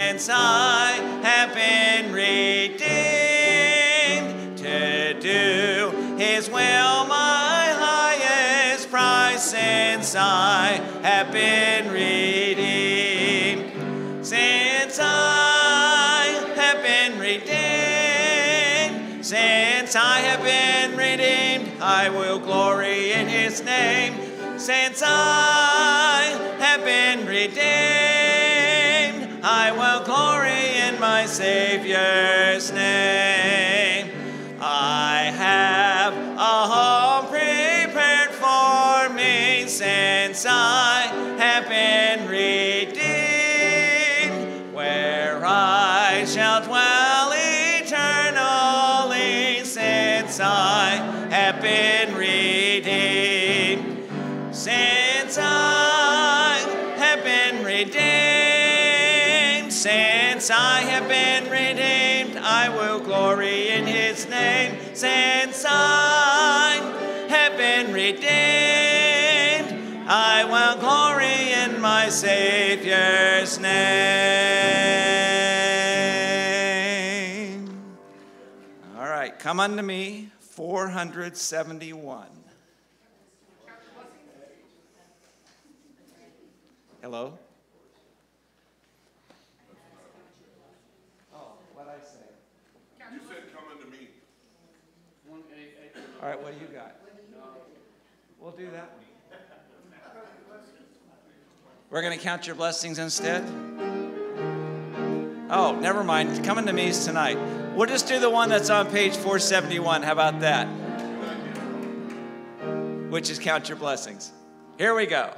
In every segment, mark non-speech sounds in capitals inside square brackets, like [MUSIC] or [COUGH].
Since I have been redeemed to do His will, my highest prize. Since I have been redeemed, since I have been redeemed, since I have been redeemed, I will glory in His name. Since I Savior's name. Savior's name. All right, come unto me, 471. Hello? Oh, what'd I say? You said come unto me. All right, what do you got? We'll do that. We're going to count your blessings instead? Oh, never mind. Coming to me tonight. We'll just do the one that's on page 471. How about that? Which is count your blessings. Here we go.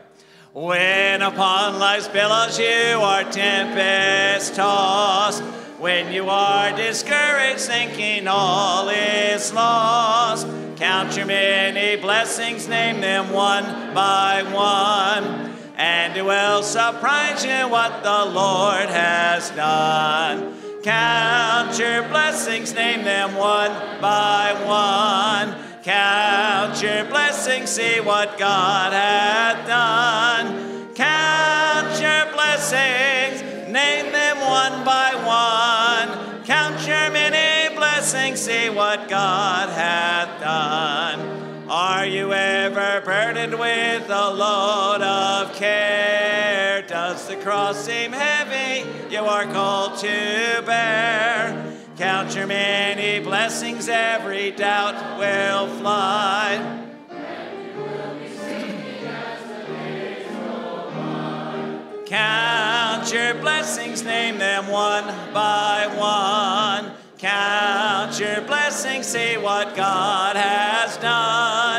When upon life's billows you are tempest tossed, when you are discouraged, thinking all is lost, count your many blessings, name them one by one, and it will surprise you what the Lord has done. Count your blessings, name them one by one. Count your blessings, see what God hath done. Count your blessings, name them one by one. Count your many blessings, see what God hath done. Are you ever burdened with a load of care? Does the cross seem heavy? You are called to bear. Count your many blessings, every doubt will fly. Count your blessings, name them one by one. Count your blessings, see what God has done.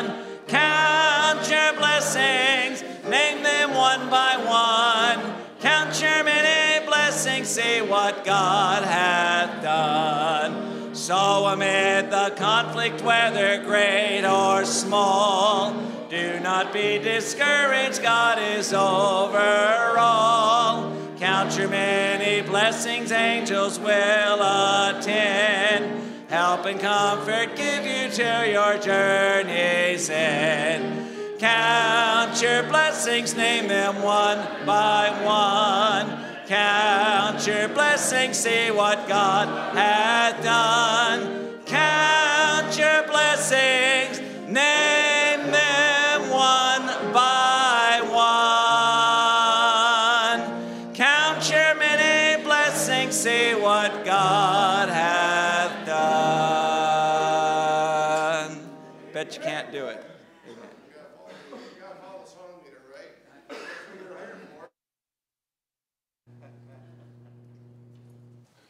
See what God hath done. So amid the conflict, whether great or small, do not be discouraged, God is over all. Count your many blessings, angels will attend. Help and comfort give you to your journey's end. Count your blessings, name them one by one. Count your blessings, see what God hath done.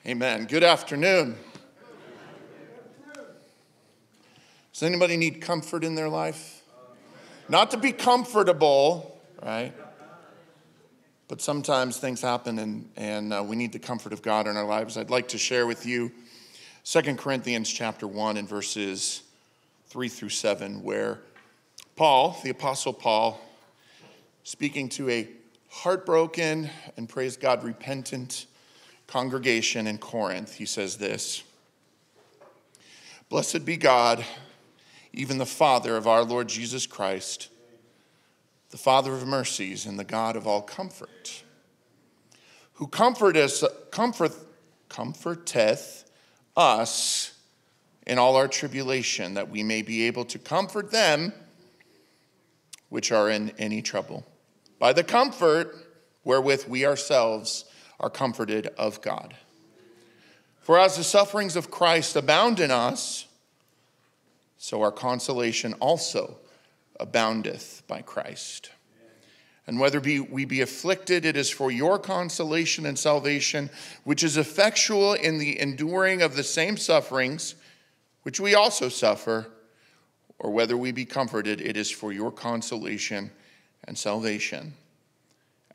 Amen. Good afternoon. Does anybody need comfort in their life? Not to be comfortable, right? But sometimes things happen and, and uh, we need the comfort of God in our lives. I'd like to share with you 2 Corinthians chapter 1 and verses 3 through 7, where Paul, the Apostle Paul, speaking to a heartbroken and praise God, repentant congregation in Corinth, he says this Blessed be God, even the Father of our Lord Jesus Christ, the Father of mercies and the God of all comfort, who comfort us, comfort, comforteth us in all our tribulation, that we may be able to comfort them which are in any trouble, by the comfort wherewith we ourselves are comforted of God. For as the sufferings of Christ abound in us, so our consolation also aboundeth by Christ. And whether we be afflicted, it is for your consolation and salvation, which is effectual in the enduring of the same sufferings which we also suffer, or whether we be comforted, it is for your consolation and salvation.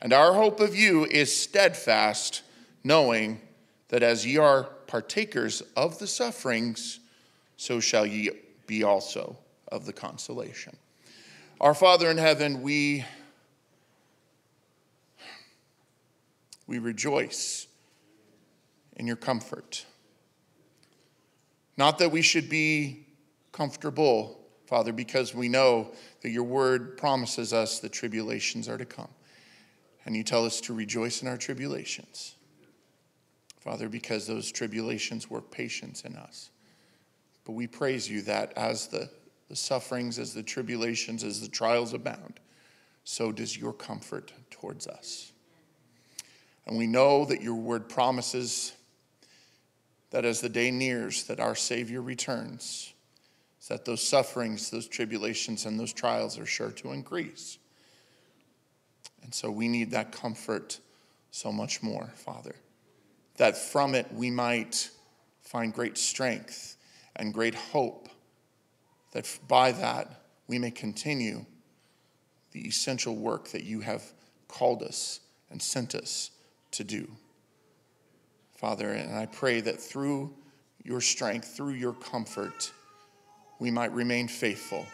And our hope of you is steadfast, knowing that as ye are partakers of the sufferings, so shall ye be also of the consolation. Our Father in heaven, we, we rejoice in your comfort. Not that we should be comfortable, Father, because we know that your word promises us that tribulations are to come. And you tell us to rejoice in our tribulations. Father, because those tribulations work patience in us. But we praise you that as the, the sufferings, as the tribulations, as the trials abound, so does your comfort towards us. And we know that your word promises that as the day nears that our Savior returns, that those sufferings, those tribulations, and those trials are sure to increase. And so we need that comfort so much more, Father that from it we might find great strength and great hope, that by that we may continue the essential work that you have called us and sent us to do. Father, and I pray that through your strength, through your comfort, we might remain faithful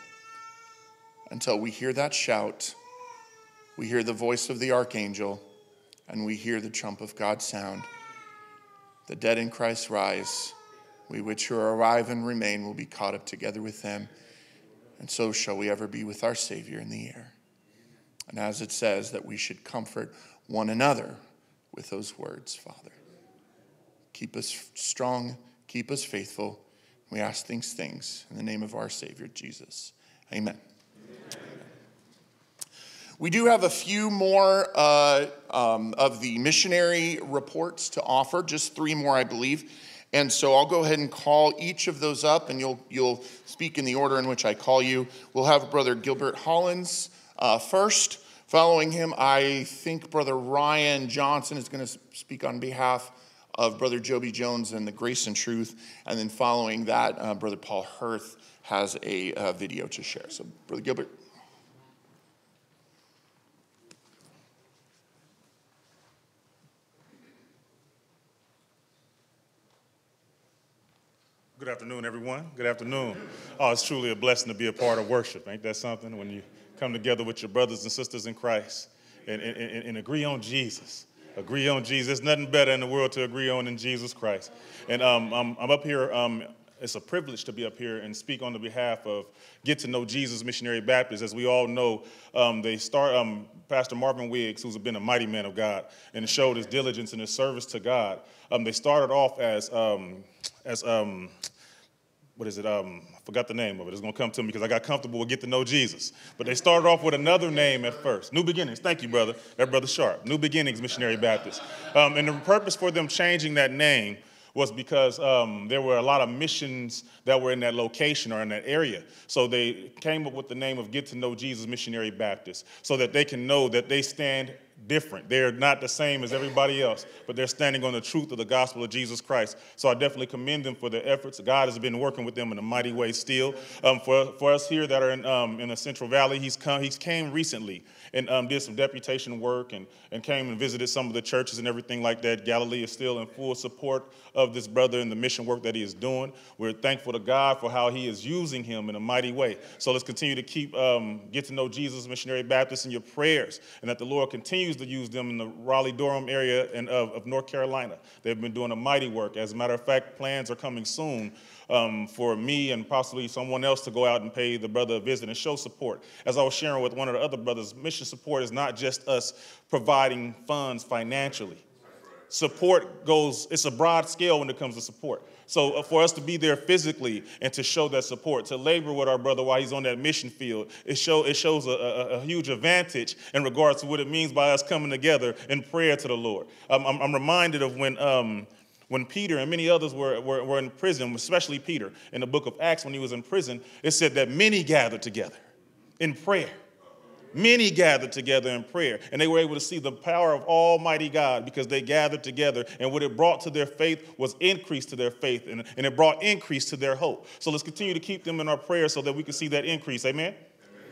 until we hear that shout, we hear the voice of the archangel, and we hear the trump of God sound the dead in Christ rise. We which are arrive and remain will be caught up together with them, and so shall we ever be with our Savior in the air. And as it says, that we should comfort one another with those words, Father. Keep us strong, keep us faithful. We ask these things in the name of our Savior, Jesus. Amen. We do have a few more uh, um, of the missionary reports to offer, just three more, I believe. And so I'll go ahead and call each of those up, and you'll, you'll speak in the order in which I call you. We'll have Brother Gilbert Hollins uh, first. Following him, I think Brother Ryan Johnson is going to speak on behalf of Brother Joby Jones and the Grace and Truth. And then following that, uh, Brother Paul Hirth has a uh, video to share. So, Brother Gilbert. Good afternoon, everyone. Good afternoon. Oh, it's truly a blessing to be a part of worship. Ain't that something? When you come together with your brothers and sisters in Christ and, and, and agree on Jesus. Agree on Jesus. There's nothing better in the world to agree on than Jesus Christ. And um, I'm, I'm, up here. Um, it's a privilege to be up here and speak on the behalf of Get to Know Jesus Missionary Baptist. As we all know, um, they start. Um, Pastor Marvin Wiggs, who's been a mighty man of God and showed his diligence and his service to God. Um, they started off as um, as what is it? Um, I forgot the name of it. It's going to come to me because I got comfortable with get to know Jesus. But they started off with another name at first. New Beginnings. Thank you, brother. That brother Sharp. New Beginnings Missionary Baptist. Um, and the purpose for them changing that name was because um, there were a lot of missions that were in that location or in that area. So they came up with the name of Get to Know Jesus Missionary Baptist so that they can know that they stand different. They're not the same as everybody else, but they're standing on the truth of the gospel of Jesus Christ. So I definitely commend them for their efforts. God has been working with them in a mighty way still. Um, for, for us here that are in, um, in the Central Valley, he's come, he's came recently and um, did some deputation work and, and came and visited some of the churches and everything like that. Galilee is still in full support of this brother and the mission work that he is doing. We're thankful to God for how he is using him in a mighty way. So let's continue to keep, um, get to know Jesus, Missionary Baptist, in your prayers, and that the Lord continues to use them in the Raleigh Durham area and of, of North Carolina. They've been doing a mighty work. As a matter of fact, plans are coming soon um, for me and possibly someone else to go out and pay the brother a visit and show support. As I was sharing with one of the other brothers, mission support is not just us providing funds financially. support goes, it's a broad scale when it comes to support. So uh, for us to be there physically and to show that support, to labor with our brother while he's on that mission field, it, show, it shows a, a, a huge advantage in regards to what it means by us coming together in prayer to the Lord. I'm, I'm, reminded of when, um, when Peter and many others were, were, were in prison, especially Peter, in the book of Acts when he was in prison, it said that many gathered together in prayer. Many gathered together in prayer, and they were able to see the power of Almighty God because they gathered together. And what it brought to their faith was increase to their faith, and, and it brought increase to their hope. So let's continue to keep them in our prayers so that we can see that increase. Amen.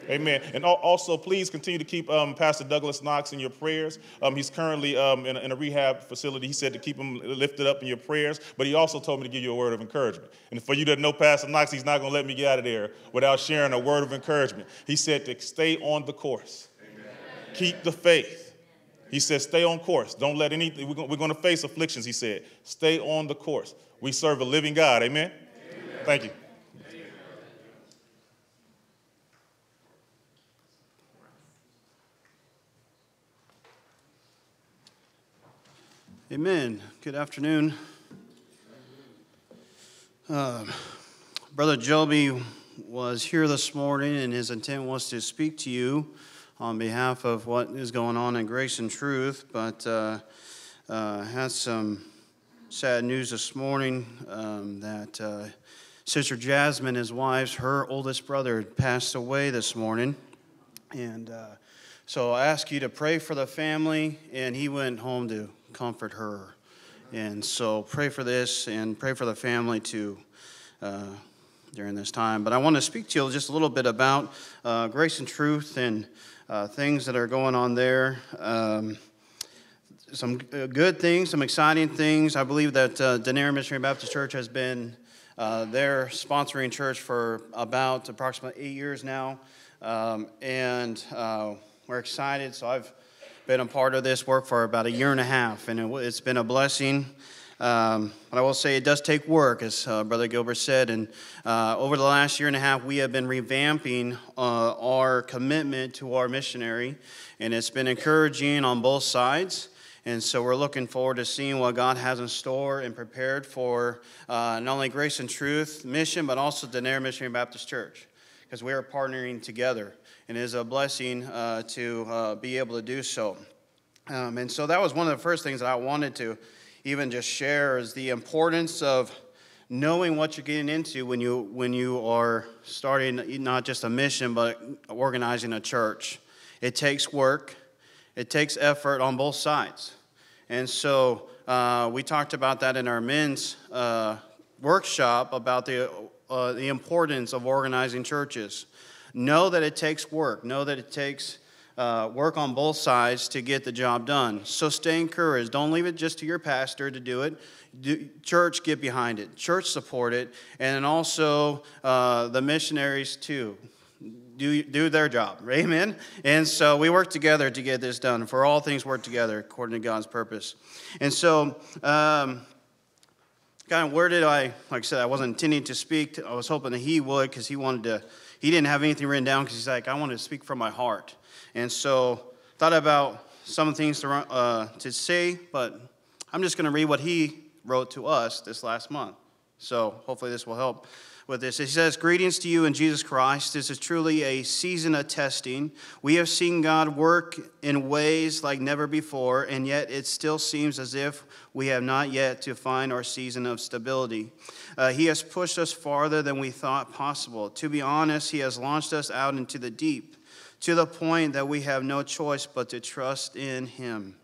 Amen. And also, please continue to keep um, Pastor Douglas Knox in your prayers. Um, he's currently um, in, a, in, a, rehab facility. He said to keep him lifted up in your prayers, but he also told me to give you a word of encouragement. And for you that know Pastor Knox, he's not going to let me get out of there without sharing a word of encouragement. He said to stay on the course, Amen. keep the faith. He said, stay on course. Don't let anything, we're going to face afflictions, he said. Stay on the course. We serve a living God. Amen. Amen. Thank you. Amen. Good afternoon. Uh, Brother Joby was here this morning, and his intent was to speak to you on behalf of what is going on in Grace and Truth, but uh, uh, had some sad news this morning um, that uh, Sister Jasmine, his wife's, her oldest brother, passed away this morning. And uh, so I ask you to pray for the family, and he went home to comfort her. And so pray for this and pray for the family too uh, during this time. But I want to speak to you just a little bit about uh, grace and truth and uh, things that are going on there. Um, some good things, some exciting things. I believe that uh, Denair Missionary Baptist Church has been uh, their sponsoring church for about approximately eight years now. Um, and uh, we're excited. So I've been a part of this work for about a year and a half, and it, has been a blessing. Um, but I will say it does take work, as uh, Brother Gilbert said. And uh, over the last year and a half, we have been revamping uh, our commitment to our missionary, and it's been encouraging on both sides. And so we're looking forward to seeing what God has in store and prepared for uh, not only Grace and Truth mission, but also Denair Missionary Baptist Church, because we are partnering together and it is a blessing uh, to uh, be able to do so. Um, and so that was one of the first things that I wanted to even just share is the importance of knowing what you're getting into when you when you are starting not just a mission but organizing a church. It takes work, it takes effort on both sides, and so uh, we talked about that in our men's uh, workshop about the uh, the importance of organizing churches. Know that it takes work. Know that it takes uh, work on both sides to get the job done. So stay encouraged. Don't leave it just to your pastor to do it. Do, church, get behind it. Church, support it. And also uh, the missionaries, too. Do, do their job. [LAUGHS] Amen? And so we work together to get this done. For all things work together according to God's purpose. And so, um, kind of where did I, like I said, I wasn't intending to speak. I was hoping that he would because he wanted to he didn't have anything written down because he's like, I want to speak from my heart. And so thought about some things to, uh, to say, but I'm just going to read what he wrote to us this last month. So hopefully this will help with this. He says, Greetings to you in Jesus Christ. This is truly a season of testing. We have seen God work in ways like never before, and yet it still seems as if we have not yet to find our season of stability. Uh, he has pushed us farther than we thought possible. To be honest, He has launched us out into the deep to the point that we have no choice but to trust in Him.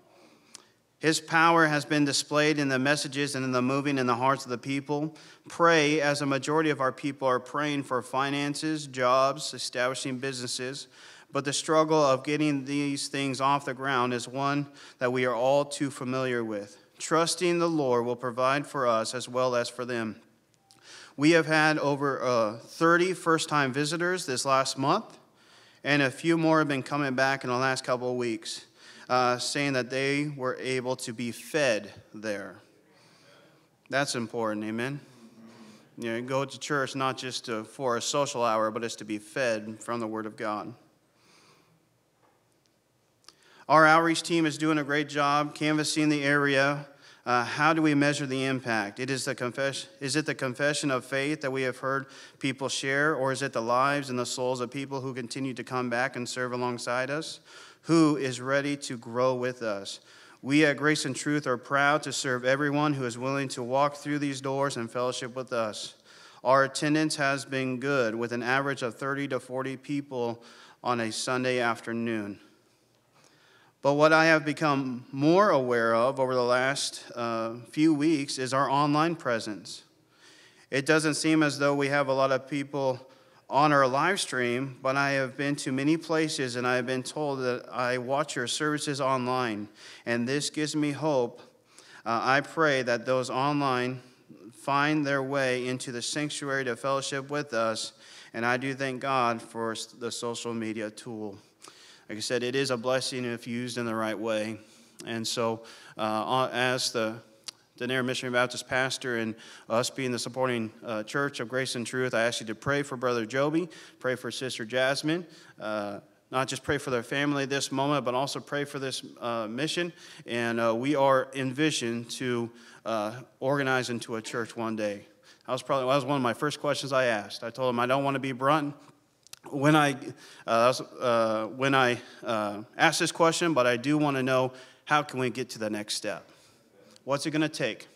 His power has been displayed in the messages and in the moving in the hearts of the people. Pray, as a majority of our people are praying for finances, jobs, establishing businesses. But the struggle of getting these things off the ground is one that we are all too familiar with. Trusting the Lord will provide for us as well as for them. We have had over uh, 30 first time visitors this last month, and a few more have been coming back in the last couple of weeks uh, saying that they were able to be fed there. That's important, amen? You know, go to church not just to, for a social hour, but it's to be fed from the Word of God. Our outreach team is doing a great job canvassing the area Uh, how do we measure the impact? It is, the confess- is it the confession of faith that we have heard people share, or is it the lives and the souls of people who continue to come back and serve alongside us? Who is ready to grow with us? We at Grace and Truth are proud to serve everyone who is willing to walk through these doors and fellowship with us. Our attendance has been good, with an average of 30 to 40 people on a Sunday afternoon. But what I have become more aware of over the last uh, few weeks is our online presence. It doesn't seem as though we have a lot of people on our live stream, but I have been to many places and I have been told that I watch your services online, and this gives me hope. Uh, I pray that those online find their way into the sanctuary to fellowship with us, and I do thank God for the social media tool like I said, it is a blessing if used in the right way. And so, uh, as the Denair Missionary Baptist pastor and us being the supporting uh, church of Grace and Truth, I ask you to pray for Brother Joby, pray for Sister Jasmine. Uh, not just pray for their family this moment, but also pray for this uh, mission. And uh, we are envisioned to uh, organize into a church one day. That was probably that was one of my first questions I asked. I told him I don't want to be brunt when I, uh, uh, when I uh, ask this question, but I do want to know how can we get to the next step? What's it going to take?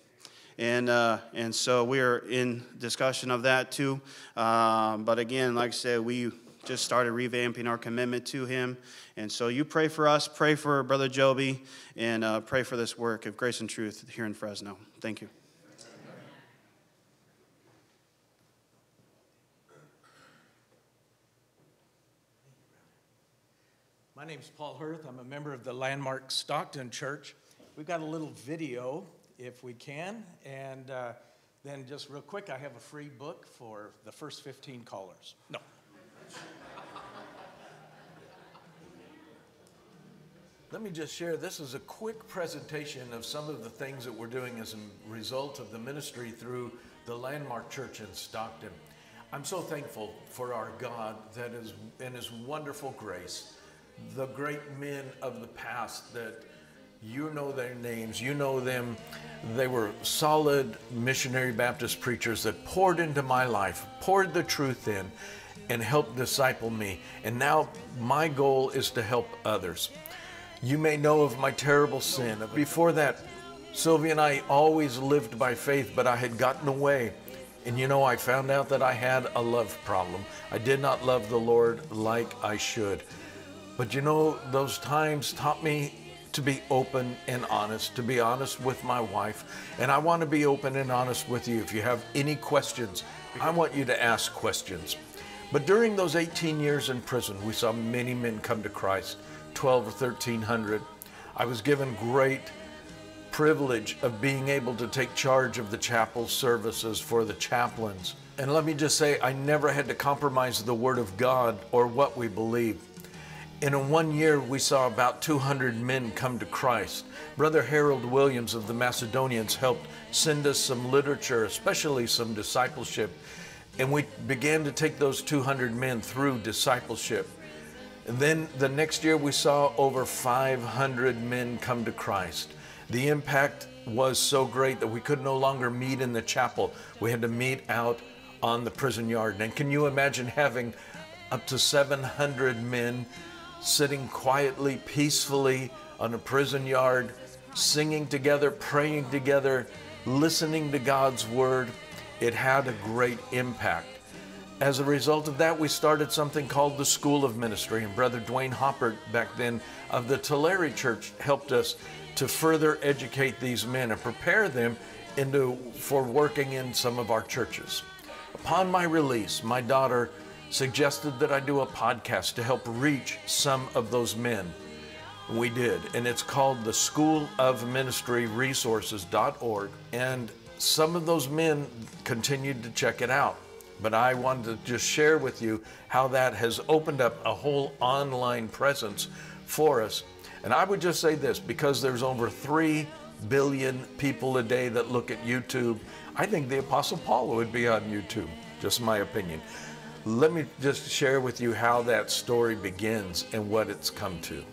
And, uh, and so we are in discussion of that too. Um, but again, like I said, we just started revamping our commitment to him. And so you pray for us, pray for Brother Joby, and uh, pray for this work of grace and truth here in Fresno. Thank you. My name is Paul Hirth. I'm a member of the Landmark Stockton Church. We've got a little video, if we can. And uh, then, just real quick, I have a free book for the first 15 callers. No. Let me just share this is a quick presentation of some of the things that we're doing as a result of the ministry through the Landmark Church in Stockton. I'm so thankful for our God that is in His wonderful grace the great men of the past that you know their names, you know them. They were solid missionary Baptist preachers that poured into my life, poured the truth in, and helped disciple me. And now my goal is to help others. You may know of my terrible sin. Before that, Sylvia and I always lived by faith, but I had gotten away. And you know, I found out that I had a love problem. I did not love the Lord like I should. But you know, those times taught me to be open and honest, to be honest with my wife. And I want to be open and honest with you. If you have any questions, I want you to ask questions. But during those 18 years in prison, we saw many men come to Christ, 12 or 1300. I was given great privilege of being able to take charge of the chapel services for the chaplains. And let me just say, I never had to compromise the Word of God or what we believe. In one year, we saw about 200 men come to Christ. Brother Harold Williams of the Macedonians helped send us some literature, especially some discipleship. And we began to take those 200 men through discipleship. And then the next year, we saw over 500 men come to Christ. The impact was so great that we could no longer meet in the chapel. We had to meet out on the prison yard. And can you imagine having up to 700 men sitting quietly, peacefully on a prison yard, singing together, praying together, listening to God's word. It had a great impact. As a result of that, we started something called the School of Ministry, and Brother Dwayne Hopper, back then of the Tulare Church, helped us to further educate these men and prepare them into for working in some of our churches. Upon my release, my daughter suggested that I do a podcast to help reach some of those men. We did, and it's called the School of Ministry Resources.org. And some of those men continued to check it out. But I wanted to just share with you how that has opened up a whole online presence for us. And I would just say this because there's over 3 billion people a day that look at YouTube, I think the Apostle Paul would be on YouTube, just my opinion. Let me just share with you how that story begins and what it's come to.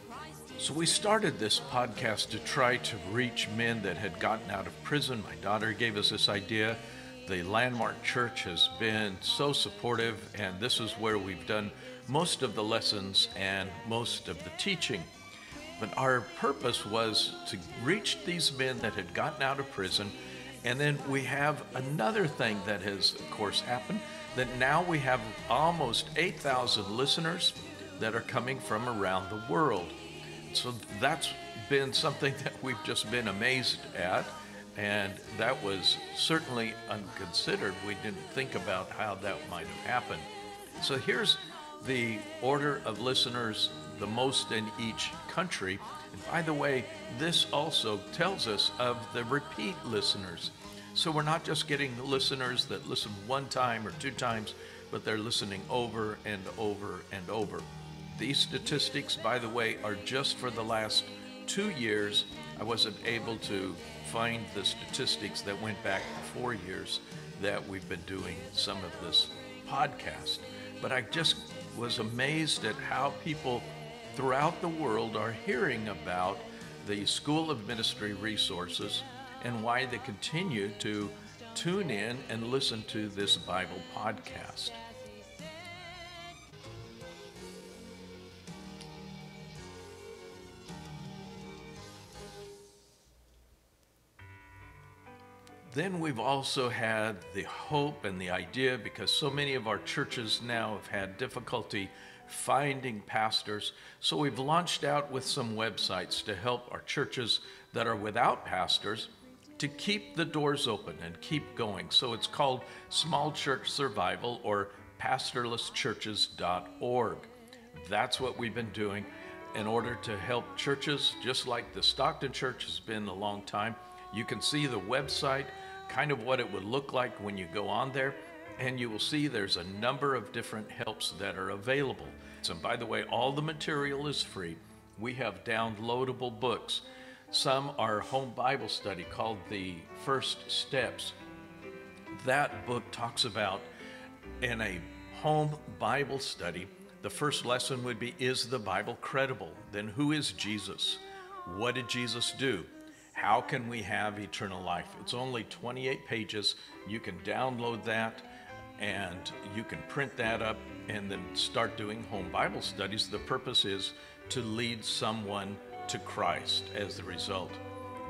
So we started this podcast to try to reach men that had gotten out of prison. My daughter gave us this idea. The Landmark Church has been so supportive, and this is where we've done most of the lessons and most of the teaching. But our purpose was to reach these men that had gotten out of prison. And then we have another thing that has, of course, happened that now we have almost 8,000 listeners that are coming from around the world. So that's been something [LAUGHS] that we've just been amazed at. And that was certainly unconsidered. We didn't think about how that might have happened. So here's the order of listeners, the most in each country. And by the way, this also tells us of the repeat listeners. So we're not just getting listeners that listen one time or two times, but they're listening over and over and over. These statistics, by the way, are just for the last two years. I wasn't able to find the statistics that went back four years that we've been doing some of this podcast. But I just was amazed at how people throughout the world are hearing about the School of Ministry resources and why they continue to tune in and listen to this Bible podcast. Then we've also had the hope and the idea because so many of our churches now have had difficulty finding pastors. So we've launched out with some websites to help our churches that are without pastors to keep the doors open and keep going. So it's called Small Church Survival or pastorlesschurches.org. That's what we've been doing in order to help churches, just like the Stockton Church has been a long time. You can see the website, kind of what it would look like when you go on there, and you will see there's a number of different helps that are available. So, by the way, all the material is free. We have downloadable books. Some are home Bible study called The First Steps. That book talks about in a home Bible study, the first lesson would be Is the Bible credible? Then who is Jesus? What did Jesus do? How can we have eternal life? It's only 28 pages. You can download that and you can print that up and then start doing home Bible studies. The purpose is to lead someone to Christ as the result.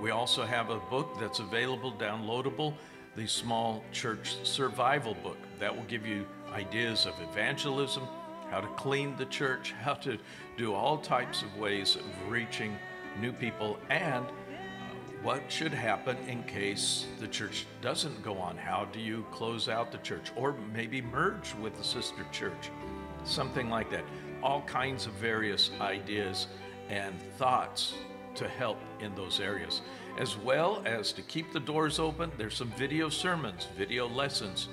We also have a book that's available, downloadable, the Small Church Survival Book. That will give you ideas of evangelism, how to clean the church, [LAUGHS] how to do all types of ways of reaching new people, and uh, what should happen in case the church doesn't go on? How do you close out the church or maybe merge with the sister church? Something like that. All kinds of various ideas and thoughts to help in those areas. As well as to keep the doors open, there's some video sermons, video lessons,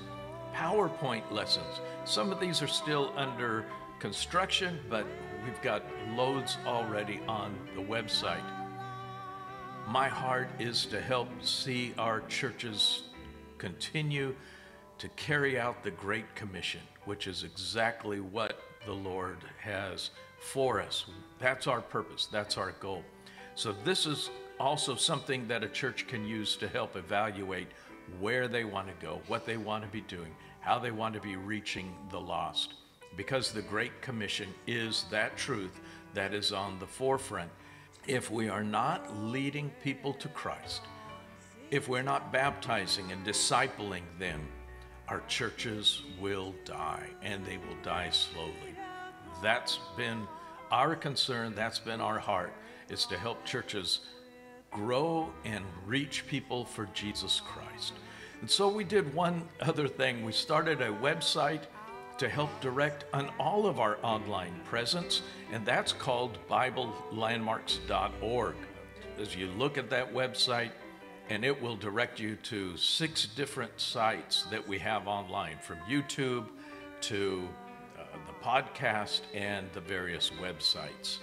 PowerPoint lessons. Some of these are still under construction, but we've got loads already on the website my heart is to help see our churches continue to carry out the Great Commission, which is exactly what the Lord has for us. That's our purpose, that's our goal. So, this is also something that a church can use to help evaluate where they want to go, what they want to be doing, how they want to be reaching the lost. Because the Great Commission is that truth that is on the forefront if we are not leading people to Christ, if we're not baptizing and discipling them, our churches will die and they will die slowly. That's been our concern, that's been our heart, is to help churches grow and reach people for Jesus Christ. And so we did one [LAUGHS] other thing. We started a website to help direct on all of our online presence, and that's called BibleLandmarks.org. As you look at that website, and it will direct you to six different sites that we have online from YouTube to podcast and the various websites.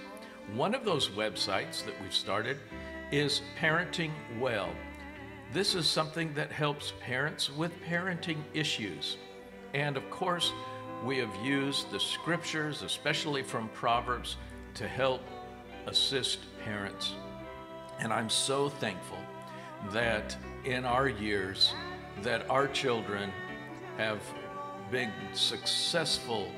One of those websites that we've started is Parenting Well. This is something that helps parents with parenting issues. And of course, we have used the scriptures, especially from Proverbs, to help assist parents. And I'm so thankful that in our years that our children have been successful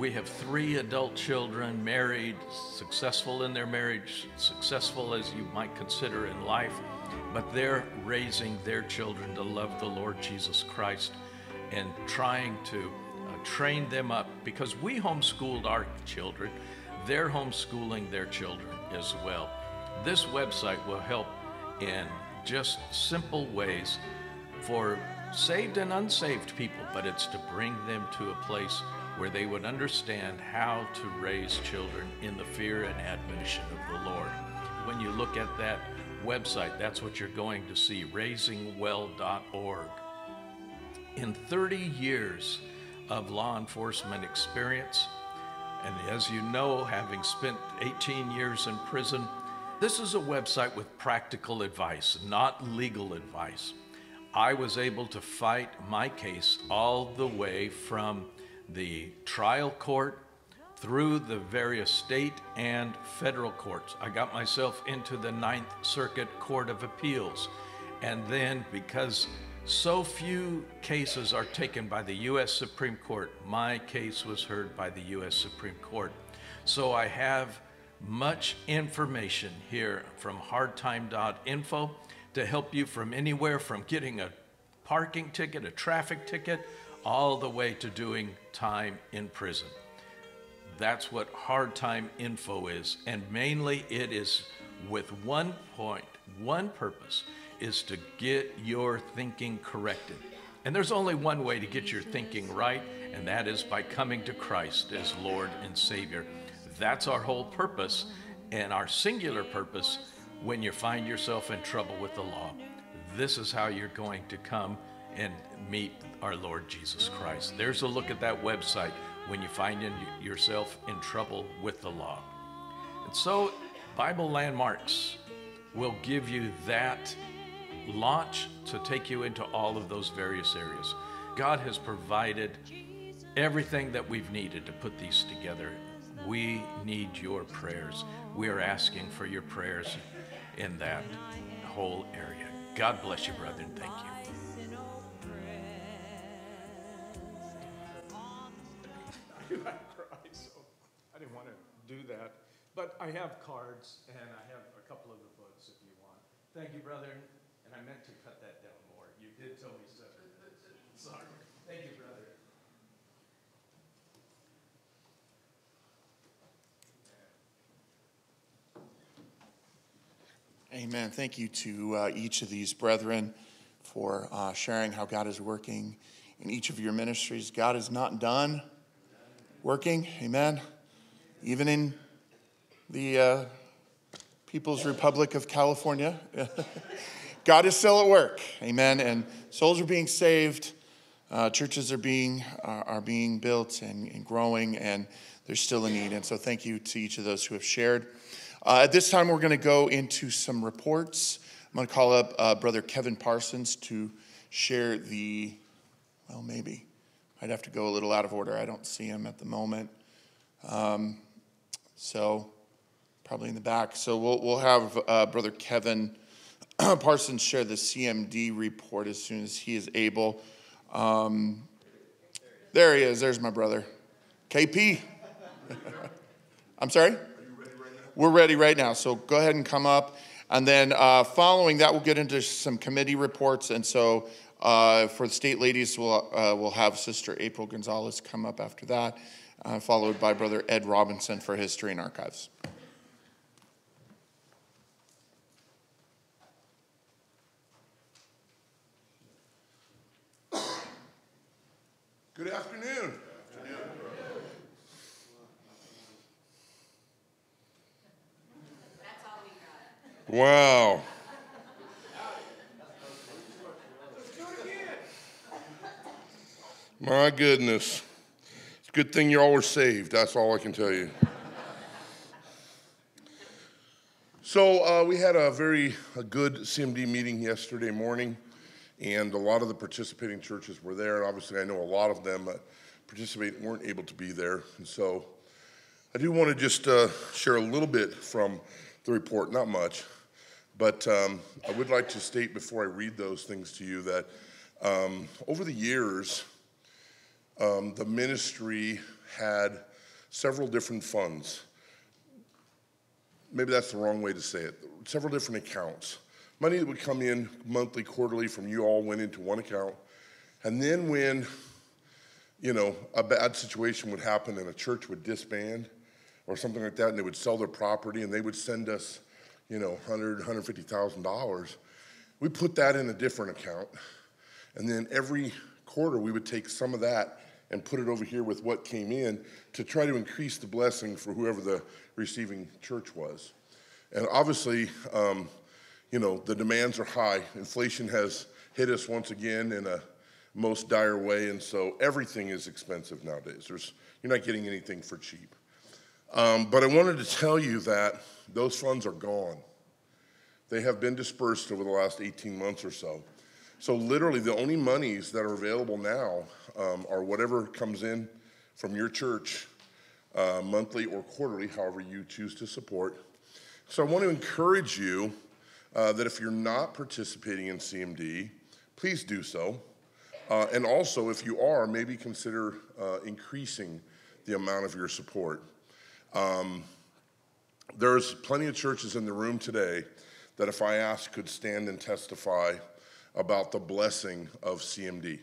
we have three adult children married successful in their marriage successful as you might consider in life but they're raising their children to love the lord jesus christ and trying to uh, train them up because we homeschooled our children. They're homeschooling their children as well. This website will help in just simple ways for saved and unsaved people, but it's to bring them to a place where they would understand how to raise children in the fear and admonition of the Lord. When you look at that website, that's what you're going to see raisingwell.org. In 30 years of law enforcement experience, and as you know, having spent 18 years in prison, this is a website with practical advice, not legal advice. I was able to fight my case all the way from the trial court through the various state and federal courts. I got myself into the Ninth Circuit Court of Appeals. And then, because so few cases are taken by the U.S. Supreme Court, my case was heard by the U.S. Supreme Court. So I have much information here from hardtime.info to help you from anywhere from getting a parking ticket, a traffic ticket, all the way to doing time in prison. That's what hard time info is. And mainly it is with one point, one purpose is to get your thinking corrected. And there's only one way to get your thinking right, and that is by coming to Christ as Lord and Savior. That's our whole purpose and our singular purpose when you find yourself in trouble with the law. This is how you're going to come and meet our Lord Jesus Christ. There's a look at that website when you find in yourself in trouble with the law. And so, Bible Landmarks will give you that launch to take you into all of those various areas. God has provided everything that we've needed to put these together we need your prayers. We are asking for your prayers in that whole area. God bless you, brother, and thank you. [LAUGHS] I cried, so I didn't want to do that, but I have cards and I have a couple of the books if you want. Thank you, brother, and I meant to cut that down more. You did tell me so. Sorry. Thank you, brother. Amen. Thank you to uh, each of these brethren for uh, sharing how God is working in each of your ministries. God is not done working. Amen. Even in the uh, People's Republic of California, [LAUGHS] God is still at work. Amen. And souls are being saved. Uh, churches are being are, are being built and, and growing, and there's still a need. And so, thank you to each of those who have shared. Uh, at this time, we're going to go into some reports. I'm going to call up uh, Brother Kevin Parsons to share the, well, maybe. I'd have to go a little out of order. I don't see him at the moment. Um, so, probably in the back. So, we'll, we'll have uh, Brother Kevin [CLEARS THROAT] Parsons share the CMD report as soon as he is able. Um, there he is. There's my brother. KP. [LAUGHS] I'm sorry? We're ready right now, so go ahead and come up. And then uh, following that, we'll get into some committee reports. And so uh, for the state ladies, we'll, uh, we'll have Sister April Gonzalez come up after that, uh, followed by Brother Ed Robinson for History and Archives. Good afternoon. Wow. My goodness. It's a good thing you all were saved. That's all I can tell you. So, uh, we had a very a good CMD meeting yesterday morning, and a lot of the participating churches were there. And obviously, I know a lot of them that participate weren't able to be there. And so, I do want to just uh, share a little bit from the report, not much, but um, I would like to state before I read those things to you that um, over the years, um, the ministry had several different funds. Maybe that's the wrong way to say it. Several different accounts. Money that would come in monthly, quarterly from you all went into one account. And then when, you know, a bad situation would happen and a church would disband or something like that, and they would sell their property and they would send us, you know, $100,000, $150,000, we put that in a different account. And then every quarter we would take some of that and put it over here with what came in to try to increase the blessing for whoever the receiving church was. And obviously, um, you know, the demands are high. Inflation has hit us once again in a most dire way, and so everything is expensive nowadays. There's, you're not getting anything for cheap. Um, but I wanted to tell you that those funds are gone. They have been dispersed over the last 18 months or so. So, literally, the only monies that are available now um, are whatever comes in from your church uh, monthly or quarterly, however you choose to support. So, I want to encourage you uh, that if you're not participating in CMD, please do so. Uh, and also, if you are, maybe consider uh, increasing the amount of your support. Um, there's plenty of churches in the room today that, if I asked, could stand and testify about the blessing of CMD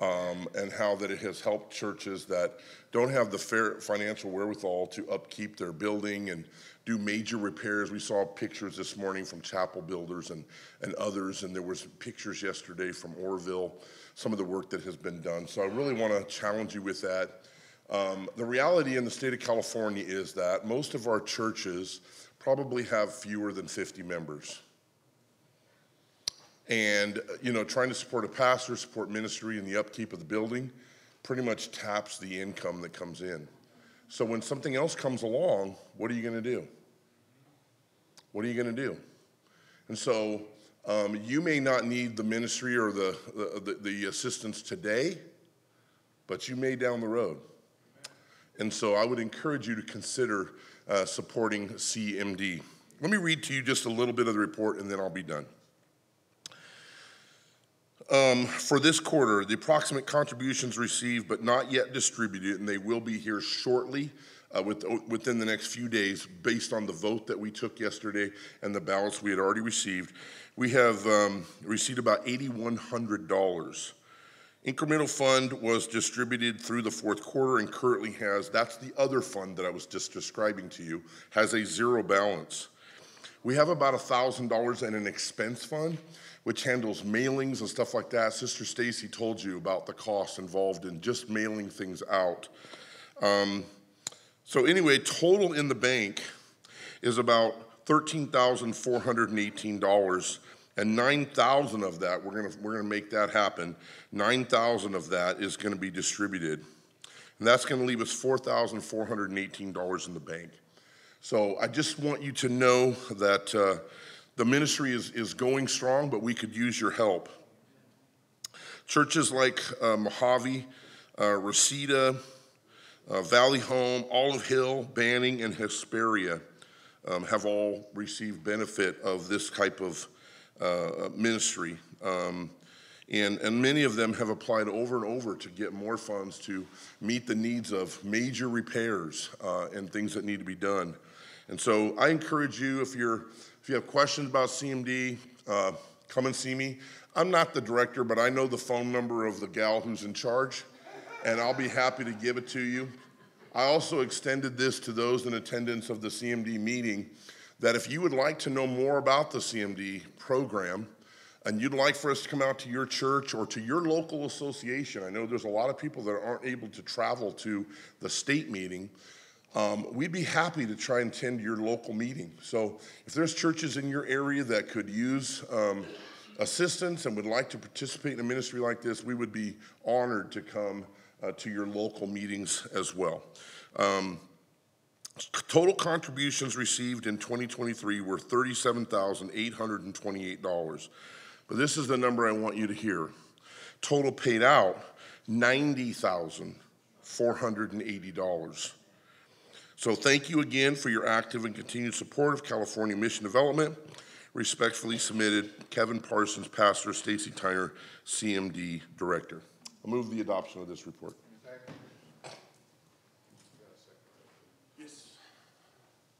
um, and how that it has helped churches that don't have the fair financial wherewithal to upkeep their building and do major repairs. We saw pictures this morning from Chapel Builders and, and others, and there was pictures yesterday from Orville, some of the work that has been done. So I really want to challenge you with that. Um, the reality in the state of California is that most of our churches probably have fewer than 50 members and you know trying to support a pastor support ministry and the upkeep of the building pretty much taps the income that comes in. So when something else comes along what are you going to do? What are you going to do? And so um, you may not need the ministry or the, the, the assistance today but you may down the road. And so i would encourage you to consider uh, supporting cmd let me read to you just a little bit of the report and then i'll be done um, for this quarter, the approximate contributions received but not yet distributed, and they will be here shortly uh, with, within the next few days based on the vote that we took yesterday and the ballots we had already received. We have um, received about $8,100. Incremental fund was distributed through the fourth quarter and currently has, that's the other fund that I was just describing to you, has a zero balance. We have about $1,000 in an expense fund which handles mailings and stuff like that. Sister Stacy told you about the costs involved in just mailing things out. Um, so anyway, total in the bank is about $13,418 and 9,000 of that we're going to we're to make that happen. 9,000 of that is going to be distributed. And that's going to leave us $4,418 in the bank. So I just want you to know that uh, the ministry is, is going strong, but we could use your help. Churches like uh, Mojave, uh, Reseda, uh, Valley Home, Olive Hill, Banning, and Hesperia um, have all received benefit of this type of uh, ministry. Um, and, and many of them have applied over and over to get more funds to meet the needs of major repairs uh, and things that need to be done. And so I encourage you, if you're you have questions about CMD, uh, come and see me. I'm not the director, but I know the phone number of the gal who's in charge, and I'll be happy to give it to you. I also extended this to those in attendance of the CMD meeting that if you would like to know more about the CMD program, and you'd like for us to come out to your church or to your local association, I know there's a lot of people that aren't able to travel to the state meeting um, we'd be happy to try and attend your local meeting. So if there's churches in your area that could use um, assistance and would like to participate in a ministry like this, we would be honored to come uh, to your local meetings as well. Um, total contributions received in 2023 were $37,828. But this is the number I want you to hear. Total paid out, $90,480. So thank you again for your active and continued support of California Mission Development. Respectfully submitted, Kevin Parsons, Pastor, Stacy Tyner, CMD Director. I move the adoption of this report. I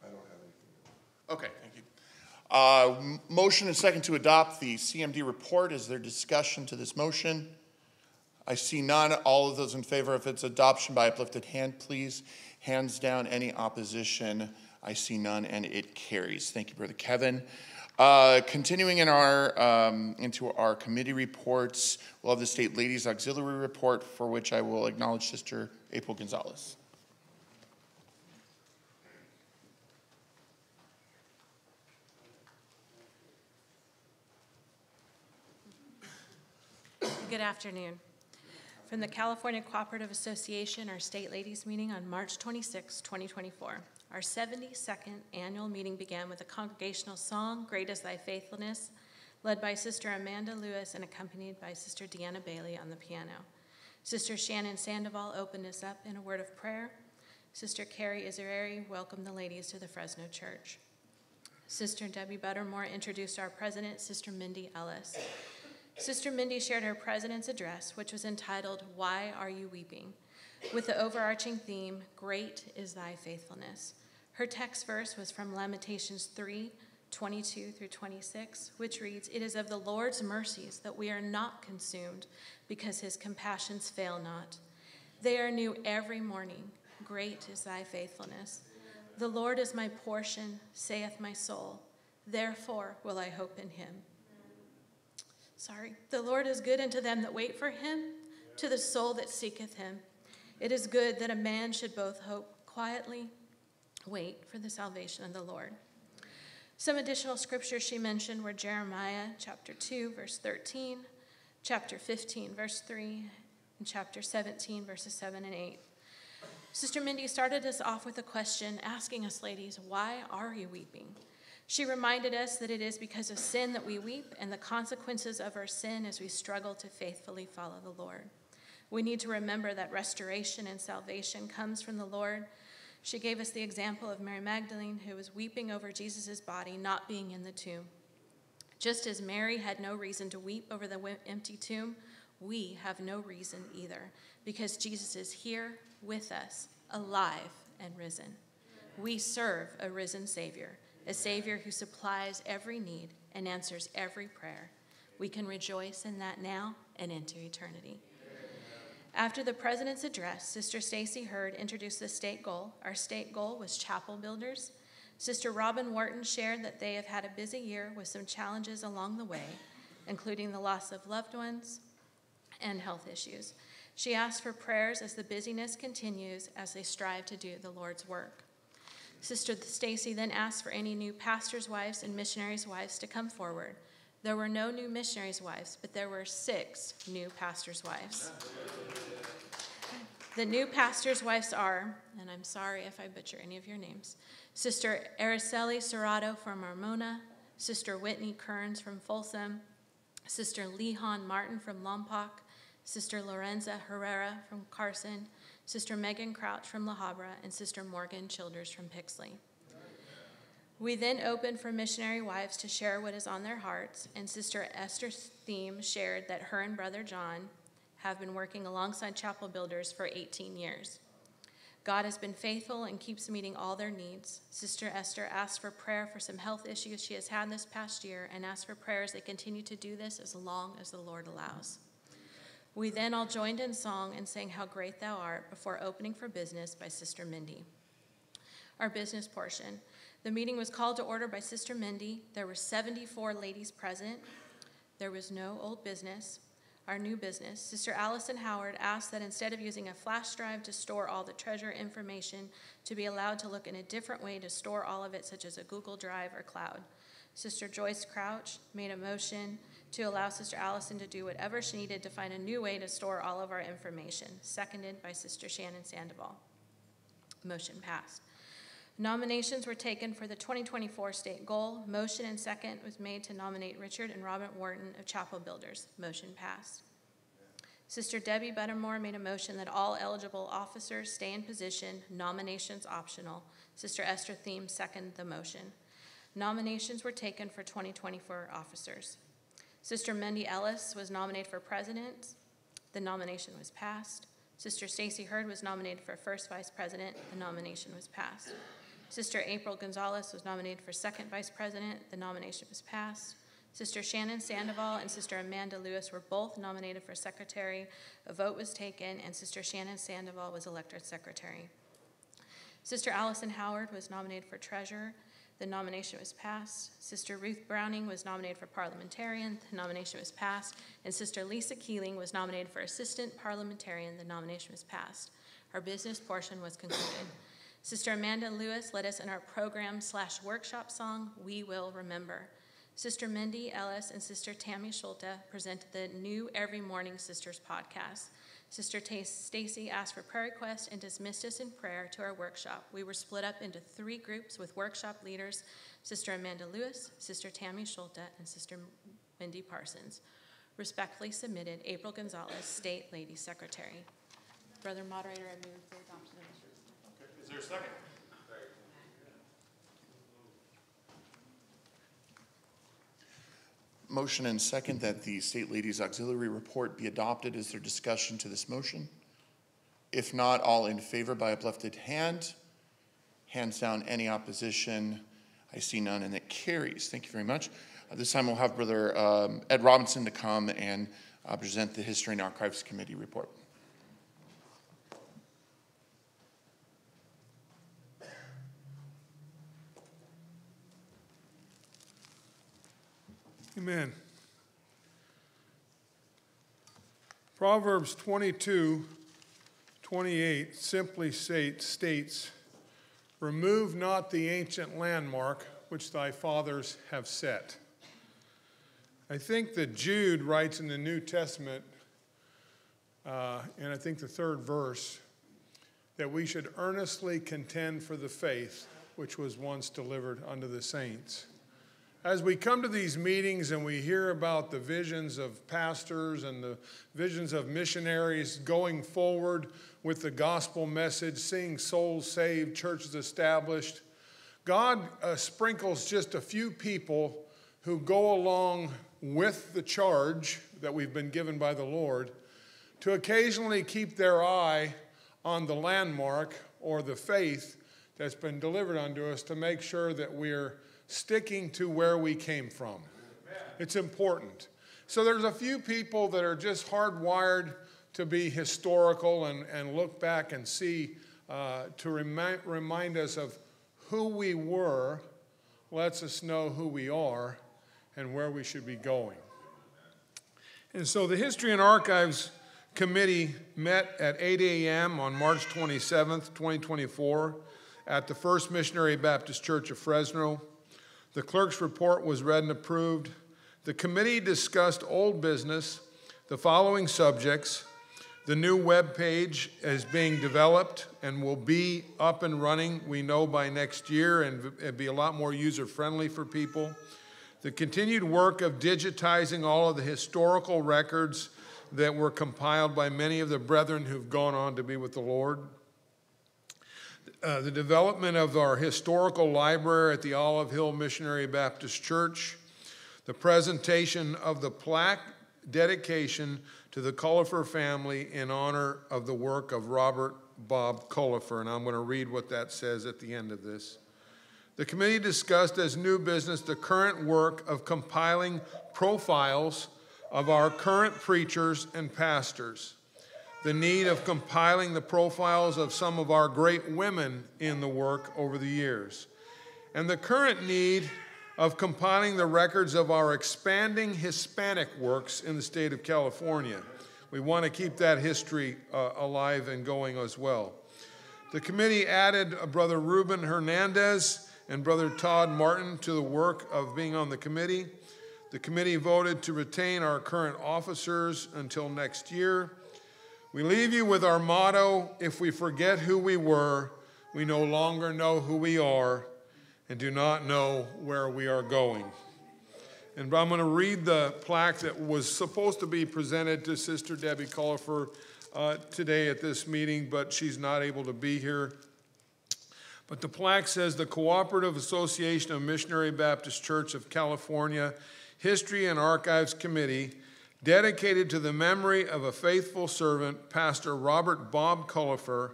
don't have anything. Okay, thank you. Uh, Motion and second to adopt the CMD report. Is there discussion to this motion? I see none. All of those in favor of its adoption by uplifted hand, please. Hands down, any opposition? I see none, and it carries. Thank you, Brother Kevin. Uh, Continuing in our, um, into our committee reports, we'll have the State Ladies Auxiliary Report, for which I will acknowledge Sister April Gonzalez. Good afternoon. From the California Cooperative Association, our state ladies meeting on March 26, 2024. Our 72nd annual meeting began with a congregational song, Great is Thy Faithfulness, led by Sister Amanda Lewis and accompanied by Sister Deanna Bailey on the piano. Sister Shannon Sandoval opened us up in a word of prayer. Sister Carrie Israeri welcomed the ladies to the Fresno Church. Sister Debbie Buttermore introduced our president, Sister Mindy Ellis. Sister Mindy shared her president's address, which was entitled, Why Are You Weeping? with the overarching theme, Great is Thy Faithfulness. Her text verse was from Lamentations 3 22 through 26, which reads, It is of the Lord's mercies that we are not consumed, because his compassions fail not. They are new every morning. Great is thy faithfulness. The Lord is my portion, saith my soul. Therefore will I hope in him. Sorry. The Lord is good unto them that wait for him, to the soul that seeketh him. It is good that a man should both hope quietly, wait for the salvation of the Lord. Some additional scriptures she mentioned were Jeremiah chapter 2, verse 13, chapter 15, verse 3, and chapter 17, verses 7 and 8. Sister Mindy started us off with a question asking us, ladies, why are you weeping? She reminded us that it is because of sin that we weep and the consequences of our sin as we struggle to faithfully follow the Lord. We need to remember that restoration and salvation comes from the Lord. She gave us the example of Mary Magdalene, who was weeping over Jesus' body not being in the tomb. Just as Mary had no reason to weep over the empty tomb, we have no reason either, because Jesus is here with us, alive and risen. We serve a risen Savior, a Savior who supplies every need and answers every prayer. We can rejoice in that now and into eternity. After the president's address, Sister Stacy Hurd introduced the state goal. Our state goal was chapel builders. Sister Robin Wharton shared that they have had a busy year with some challenges along the way, including the loss of loved ones and health issues. She asked for prayers as the busyness continues as they strive to do the Lord's work. Sister Stacy then asked for any new pastors' wives and missionaries' wives to come forward. There were no new missionaries' wives, but there were six new pastors' wives. The new pastors' wives are, and I'm sorry if I butcher any of your names, Sister Araceli Serrato from Armona, Sister Whitney Kearns from Folsom, Sister Lehan Martin from Lompoc, Sister Lorenza Herrera from Carson, Sister Megan Crouch from La Habra, and Sister Morgan Childers from Pixley. We then opened for missionary wives to share what is on their hearts, and Sister Esther Thiem shared that her and Brother John have been working alongside chapel builders for 18 years. God has been faithful and keeps meeting all their needs. Sister Esther asked for prayer for some health issues she has had this past year and asked for prayers they continue to do this as long as the Lord allows. We then all joined in song and sang How Great Thou Art before opening for business by Sister Mindy. Our business portion. The meeting was called to order by Sister Mindy. There were 74 ladies present. There was no old business. Our new business, Sister Allison Howard asked that instead of using a flash drive to store all the treasure information, to be allowed to look in a different way to store all of it, such as a Google Drive or cloud. Sister Joyce Crouch made a motion to allow Sister Allison to do whatever she needed to find a new way to store all of our information, seconded by Sister Shannon Sandoval. Motion passed. Nominations were taken for the 2024 state goal. Motion and second was made to nominate Richard and Robert Wharton of Chapel Builders. Motion passed. Sister Debbie Buttermore made a motion that all eligible officers stay in position, nominations optional. Sister Esther Thiem seconded the motion. Nominations were taken for 2024 officers. Sister Mindy Ellis was nominated for president. The nomination was passed. Sister Stacy Hurd was nominated for first vice president. The nomination was passed. Sister April Gonzalez was nominated for second vice president. The nomination was passed. Sister Shannon Sandoval and Sister Amanda Lewis were both nominated for secretary. A vote was taken, and Sister Shannon Sandoval was elected secretary. Sister Allison Howard was nominated for treasurer. The nomination was passed. Sister Ruth Browning was nominated for parliamentarian. The nomination was passed. And Sister Lisa Keeling was nominated for assistant parliamentarian. The nomination was passed. Our business portion was concluded. Sister Amanda Lewis led us in our program slash workshop song, We Will Remember. Sister Mindy Ellis and Sister Tammy Schulte presented the new Every Morning Sisters podcast. Sister Stacy asked for prayer requests and dismissed us in prayer to our workshop. We were split up into three groups with workshop leaders Sister Amanda Lewis, Sister Tammy Schulte, and Sister Mindy Parsons. Respectfully submitted, April Gonzalez, State Lady Secretary. Brother Moderator, I move the adoption of the. Okay. Is there a second? Motion and second that the State Ladies Auxiliary Report be adopted. Is there discussion to this motion? If not, all in favor by uplifted hand. Hands down, any opposition? I see none, and it carries. Thank you very much. Uh, this time we'll have Brother um, Ed Robinson to come and uh, present the History and Archives Committee report. Amen. Proverbs 22 28 simply states, Remove not the ancient landmark which thy fathers have set. I think that Jude writes in the New Testament, uh, and I think the third verse, that we should earnestly contend for the faith which was once delivered unto the saints. As we come to these meetings and we hear about the visions of pastors and the visions of missionaries going forward with the gospel message, seeing souls saved, churches established, God uh, sprinkles just a few people who go along with the charge that we've been given by the Lord to occasionally keep their eye on the landmark or the faith that's been delivered unto us to make sure that we're sticking to where we came from. It's important. So there's a few people that are just hardwired to be historical and, and look back and see, uh, to remind, remind us of who we were, lets us know who we are and where we should be going. And so the History and Archives Committee met at 8 a.m. on March 27th, 2024, at the First Missionary Baptist Church of Fresno. The clerk's report was read and approved. The committee discussed old business, the following subjects. The new web page is being developed and will be up and running, we know, by next year and be a lot more user friendly for people. The continued work of digitizing all of the historical records that were compiled by many of the brethren who've gone on to be with the Lord. Uh, the development of our historical library at the Olive Hill Missionary Baptist Church, the presentation of the plaque dedication to the Cullifer family in honor of the work of Robert Bob Cullifer. And I'm going to read what that says at the end of this. The committee discussed as new business the current work of compiling profiles of our current preachers and pastors the need of compiling the profiles of some of our great women in the work over the years, and the current need of compiling the records of our expanding Hispanic works in the state of California. We want to keep that history uh, alive and going as well. The committee added Brother Ruben Hernandez and Brother Todd Martin to the work of being on the committee. The committee voted to retain our current officers until next year we leave you with our motto if we forget who we were, we no longer know who we are and do not know where we are going. And I'm going to read the plaque that was supposed to be presented to Sister Debbie Cullifer uh, today at this meeting, but she's not able to be here. But the plaque says the Cooperative Association of Missionary Baptist Church of California History and Archives Committee, dedicated to the memory of a faithful servant, Pastor Robert Bob Cullifer,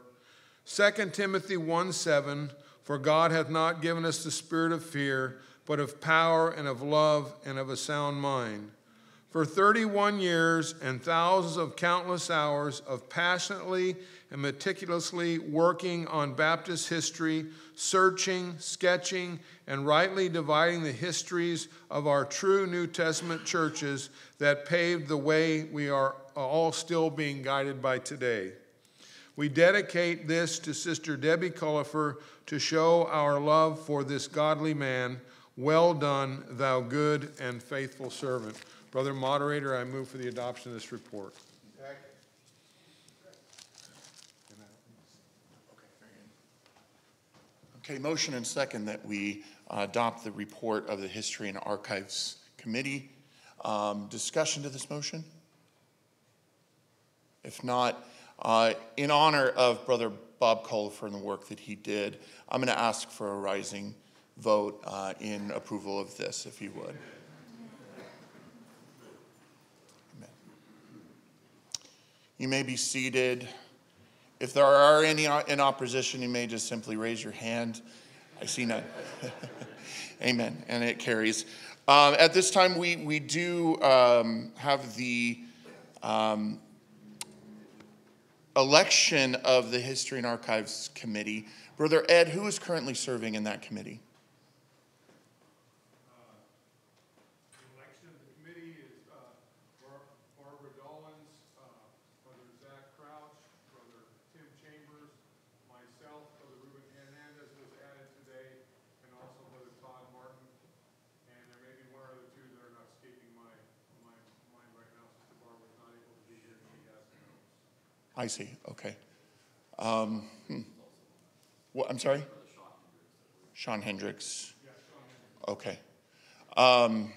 2 Timothy 1 7, for God hath not given us the spirit of fear, but of power and of love and of a sound mind. For 31 years and thousands of countless hours of passionately and meticulously working on Baptist history, searching, sketching, and rightly dividing the histories of our true New Testament churches that paved the way we are all still being guided by today. We dedicate this to Sister Debbie Cullifer to show our love for this godly man. Well done, thou good and faithful servant. Brother Moderator, I move for the adoption of this report. Okay, motion and second that we uh, adopt the report of the History and Archives Committee. Um, Discussion to this motion? If not, uh, in honor of Brother Bob Cullifer and the work that he did, I'm going to ask for a rising vote uh, in approval of this, if you would. Amen. You may be seated. If there are any in opposition, you may just simply raise your hand. I see none. [LAUGHS] Amen. And it carries. Um, at this time, we, we do um, have the um, election of the History and Archives Committee. Brother Ed, who is currently serving in that committee? Election of the committee is uh, Bar- Barbara Dollins, uh, Brother Zach Crouch, Brother Tim Chambers, myself, Brother Ruben Hernandez was added today, and also Brother Todd Martin. And there may be one or two that are not escaping my, my mind right now. Sister Barbara's not able to be here, she has notes. I see, okay. Um, hmm. What, I'm sorry? Sean Hendricks. Okay. Um,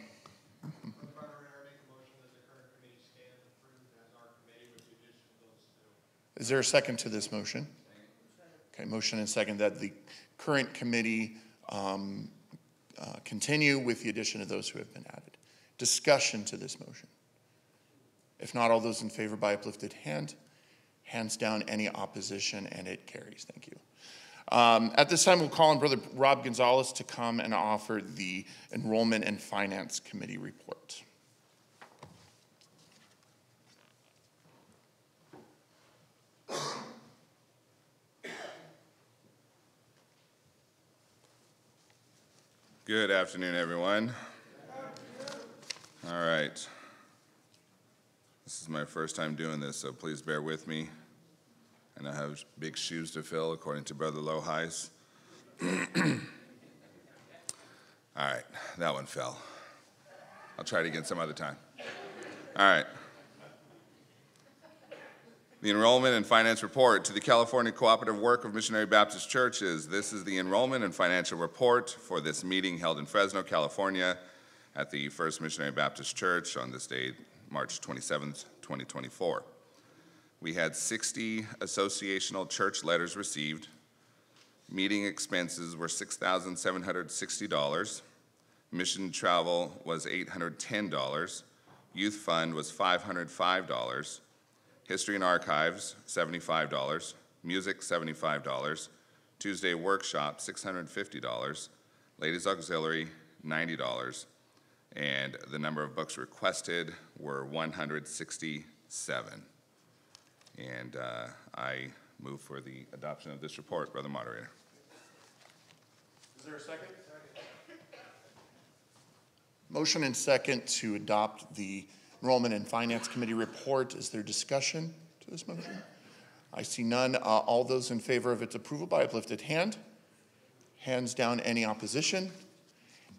Is there a second to this motion? Okay, motion and second that the current committee um, uh, continue with the addition of those who have been added. Discussion to this motion. If not, all those in favor by uplifted hand. Hands down, any opposition, and it carries. Thank you. Um, at this time, we'll call on Brother Rob Gonzalez to come and offer the Enrollment and Finance Committee report. Good afternoon, everyone. All right. This is my first time doing this, so please bear with me. And I have big shoes to fill, according to Brother Lohais. [CLEARS THROAT] All right, that one fell. I'll try it again some other time. All right. The enrollment and finance report to the California Cooperative Work of Missionary Baptist Churches. This is the enrollment and financial report for this meeting held in Fresno, California at the First Missionary Baptist Church on this date, March 27th, 2024. We had 60 associational church letters received. Meeting expenses were $6,760. Mission travel was $810. Youth fund was $505. History and Archives, $75. Music, $75. Tuesday workshop, $650. Ladies Auxiliary, $90. And the number of books requested were 167. And uh, I move for the adoption of this report, Brother Moderator. Is there a second? Motion and second to adopt the Enrollment and Finance Committee report. Is there discussion to this motion? I see none. Uh, all those in favor of its approval by uplifted hand? Hands down, any opposition?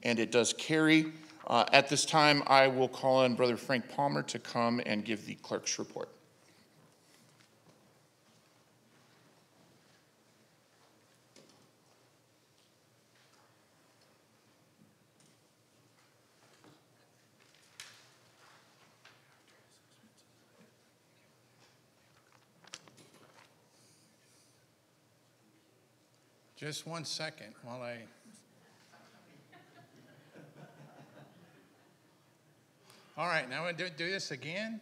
And it does carry. Uh, at this time, I will call on Brother Frank Palmer to come and give the clerk's report. Just one second while I All right, now we'll do, do this again,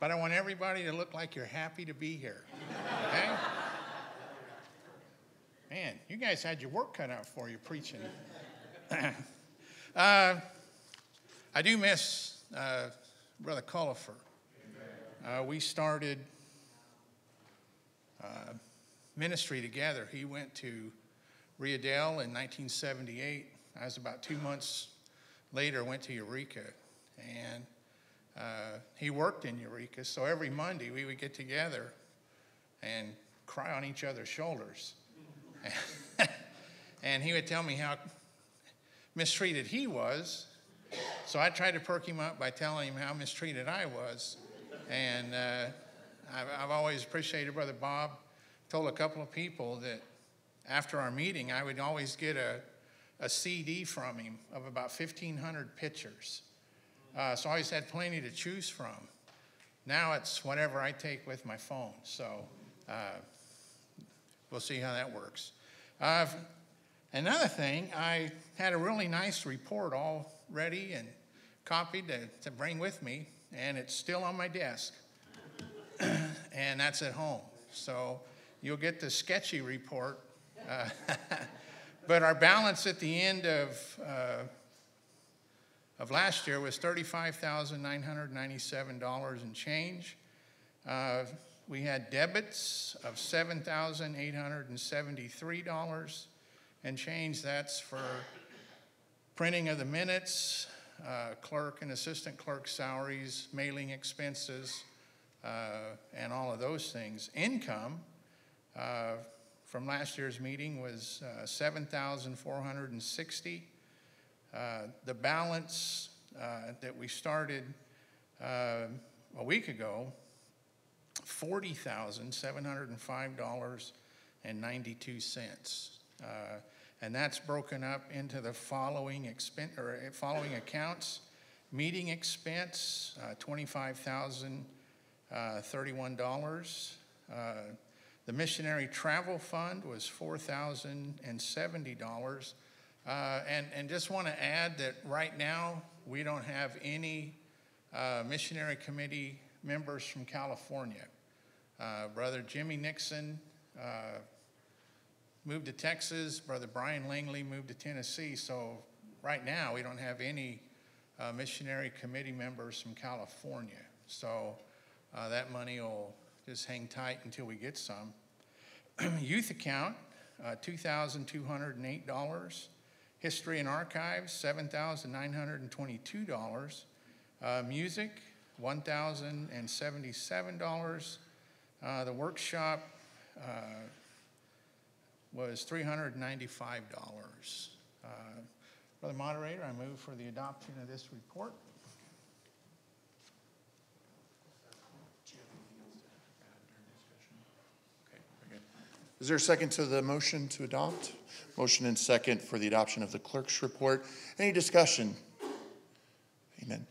but I want everybody to look like you're happy to be here. Okay? Man, you guys had your work cut out for you preaching. uh, I do miss uh, Brother Cullifer. Uh, we started uh, ministry together. He went to Riadale in 1978. I was about two months later, went to Eureka. And uh, he worked in Eureka, so every Monday we would get together and cry on each other's shoulders. [LAUGHS] and he would tell me how mistreated he was. So I tried to perk him up by telling him how mistreated I was. And uh, I've, I've always appreciated Brother Bob. Told a couple of people that after our meeting, I would always get a, a CD from him of about 1,500 pictures. Uh, so I always had plenty to choose from. Now it's whatever I take with my phone. So uh, we'll see how that works. Uh, another thing, I had a really nice report all ready and copied to, to bring with me, and it's still on my desk. [CLEARS THROAT] and that's at home. So you'll get the sketchy report. Uh, [LAUGHS] but our balance at the end of, uh, of last year was $35,997 and change. Uh, we had debits of $7,873 and change. That's for printing of the minutes, uh, clerk and assistant clerk salaries, mailing expenses, uh, and all of those things. Income uh, from last year's meeting was uh, 7,460. Uh, the balance uh, that we started uh, a week ago $40,705.92. Uh, and that's broken up into the following expen- or following accounts. Meeting expense, uh, $25,031. Uh, the missionary travel fund was $4,070. Uh, and, and just want to add that right now we don't have any uh, missionary committee members from California. Uh, Brother Jimmy Nixon uh, moved to Texas. Brother Brian Langley moved to Tennessee. So right now, we don't have any uh, missionary committee members from California. So uh, that money will just hang tight until we get some. [CLEARS THROAT] Youth account, uh, $2,208. History and archives, $7,922. Uh, music, $1,077. Uh, the workshop uh, was $395. Uh, Brother Moderator, I move for the adoption of this report. Is there a second to the motion to adopt? Motion and second for the adoption of the clerk's report. Any discussion? Amen.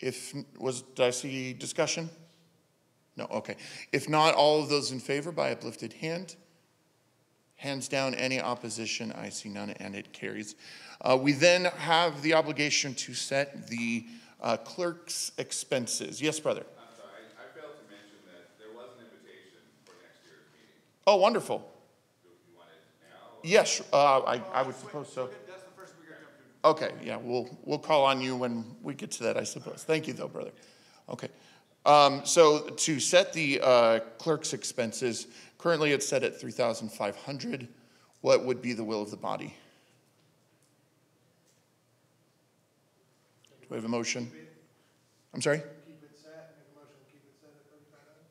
If, was, did I see discussion? No, okay. If not, all of those in favor by uplifted hand? Hands down, any opposition? I see none, and it carries. Uh, we then have the obligation to set the uh, clerk's expenses. Yes, brother? I'm sorry, I failed to mention that there was an invitation for next year's meeting. Oh, wonderful. Do you want it now? Yes, uh, I, I would suppose so. Okay, yeah, we'll, we'll call on you when we get to that, I suppose. Thank you, though, brother. Okay. Um, so to set the uh, clerk's expenses, currently it's set at 3,500. What would be the will of the body? Do we have a motion? I'm sorry?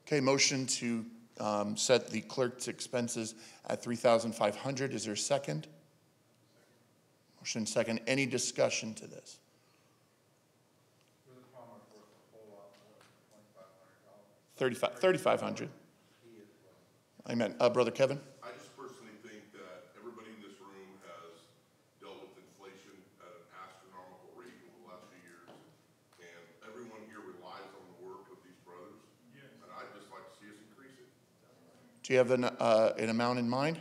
Okay, motion to um, set the clerk's expenses at 3,500. Is there a second? Motion second. Any discussion to this? Thirty-five, hundred. Amen. Uh, Brother Kevin? Do you have an, uh, an amount in mind?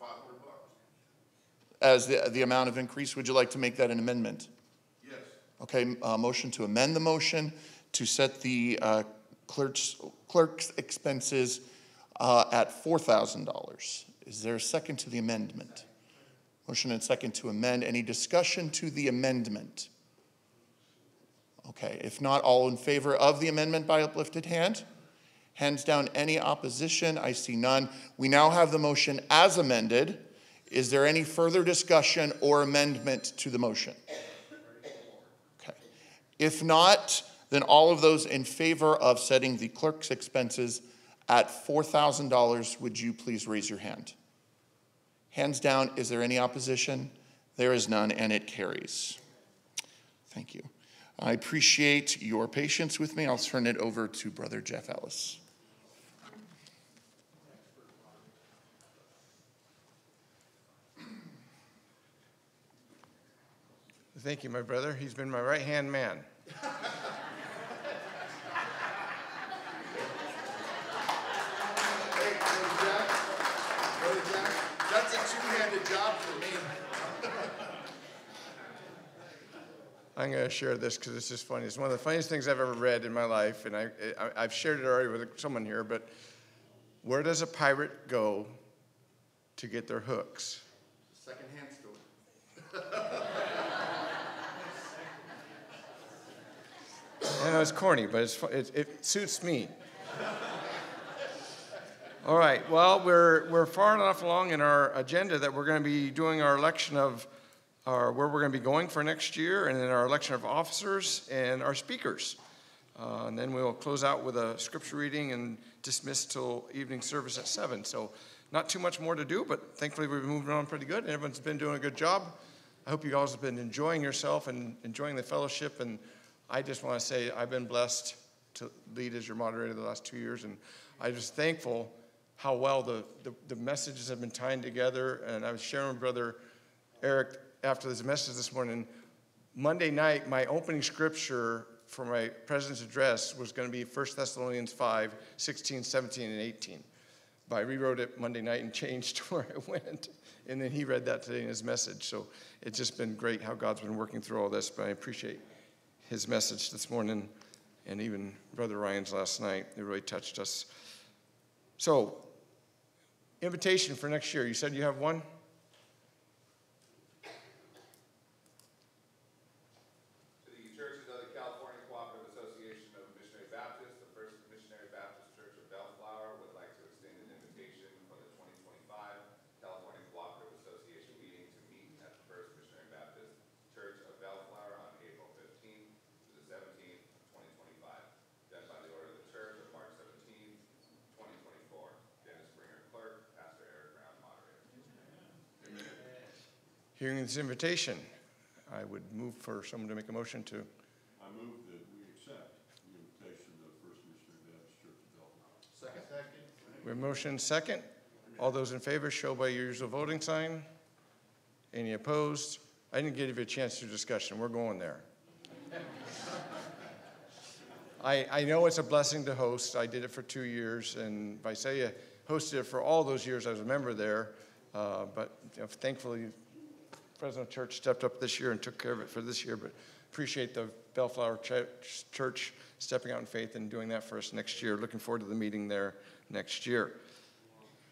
500 bucks. As the, the amount of increase, would you like to make that an amendment? Yes. Okay, uh, motion to amend the motion to set the uh, clerk's, clerk's expenses uh, at $4,000. Is there a second to the amendment? Motion and second to amend. Any discussion to the amendment? Okay, if not, all in favor of the amendment by uplifted hand? Hands down, any opposition? I see none. We now have the motion as amended. Is there any further discussion or amendment to the motion? Okay. If not, then all of those in favor of setting the clerk's expenses at $4,000, would you please raise your hand? Hands down, is there any opposition? There is none, and it carries. Thank you. I appreciate your patience with me. I'll turn it over to Brother Jeff Ellis. Thank you, my brother. He's been my right hand man. Hey, Jack. That's a two-handed job for me. I'm going to share this because it's just funny. It's one of the funniest things I've ever read in my life, and I, I, I've shared it already with someone here. But where does a pirate go to get their hooks? I know it's corny, but it's, it, it suits me. All right. Well, we're, we're far enough along in our agenda that we're going to be doing our election of our, where we're going to be going for next year, and then our election of officers and our speakers. Uh, and then we'll close out with a scripture reading and dismiss till evening service at 7. So, not too much more to do, but thankfully we've moving on pretty good, and everyone's been doing a good job. I hope you guys have been enjoying yourself and enjoying the fellowship. And I just want to say I've been blessed to lead as your moderator the last two years, and I'm just thankful how well the, the, the messages have been tied together. And I was sharing with Brother Eric after this message this morning. Monday night, my opening scripture for my president's address was going to be 1 Thessalonians 5 16, 17, and 18. But I rewrote it Monday night and [LAUGHS] changed where I went. And then he read that today in his message. So it's just been great how God's been working through all this. But I appreciate his message this morning and even Brother Ryan's last night. It really touched us. So, invitation for next year. You said you have one? To the churches of the California Cooperative Association of Missionary Baptists, the First Missionary Baptist Church of Bellflower would like to extend an invitation for the 2025 California Cooperative Association meeting to meet at the First Missionary Baptist Church of Bellflower on April 15th to the 17th, 2025. Done by the order of the church of March 17th, 2024. Dennis Springer, clerk, Pastor Eric Brown, moderator. Hearing this invitation, I would move for someone to make a motion to. I move that we accept the invitation of First Missionary Baptist Church of Bellflower. Second. We have motion second. All those in favor show by your usual voting sign. Any opposed? I didn't give you a chance to discussion. We're going there. [LAUGHS] I, I know it's a blessing to host. I did it for two years, and Visalia hosted it for all those years I was a member there. Uh, but you know, thankfully, President Church stepped up this year and took care of it for this year. But appreciate the Bellflower Ch- Church stepping out in faith and doing that for us next year. Looking forward to the meeting there next year.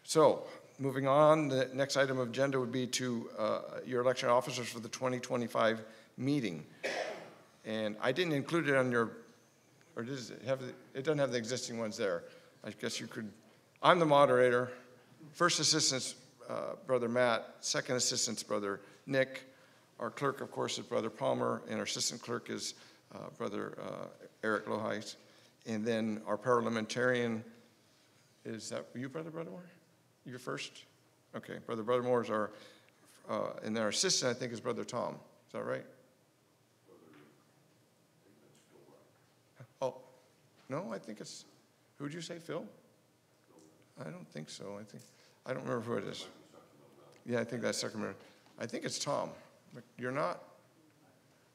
So, moving on, the next item of agenda would be to uh, your election officers for the 2025 meeting. And I didn't include it on your, or does it have, the- it doesn't have the existing ones there. I guess you could, I'm the moderator. First assistant's uh, Brother Matt, second assistant's Brother Nick. Our clerk, of course, is Brother Palmer, and our assistant clerk is uh, Brother uh, Eric Lohite. And then our parliamentarian is that you, Brother Brother Moore? You're first? Okay, Brother Brother Moore is our, uh, and then our assistant, I think, is Brother Tom. Is that right? Oh, no, I think it's, who'd you say, Phil? I don't think so. I think, I don't remember who it is. Yeah, I think that's Sacramento. I think it's Tom. You're not?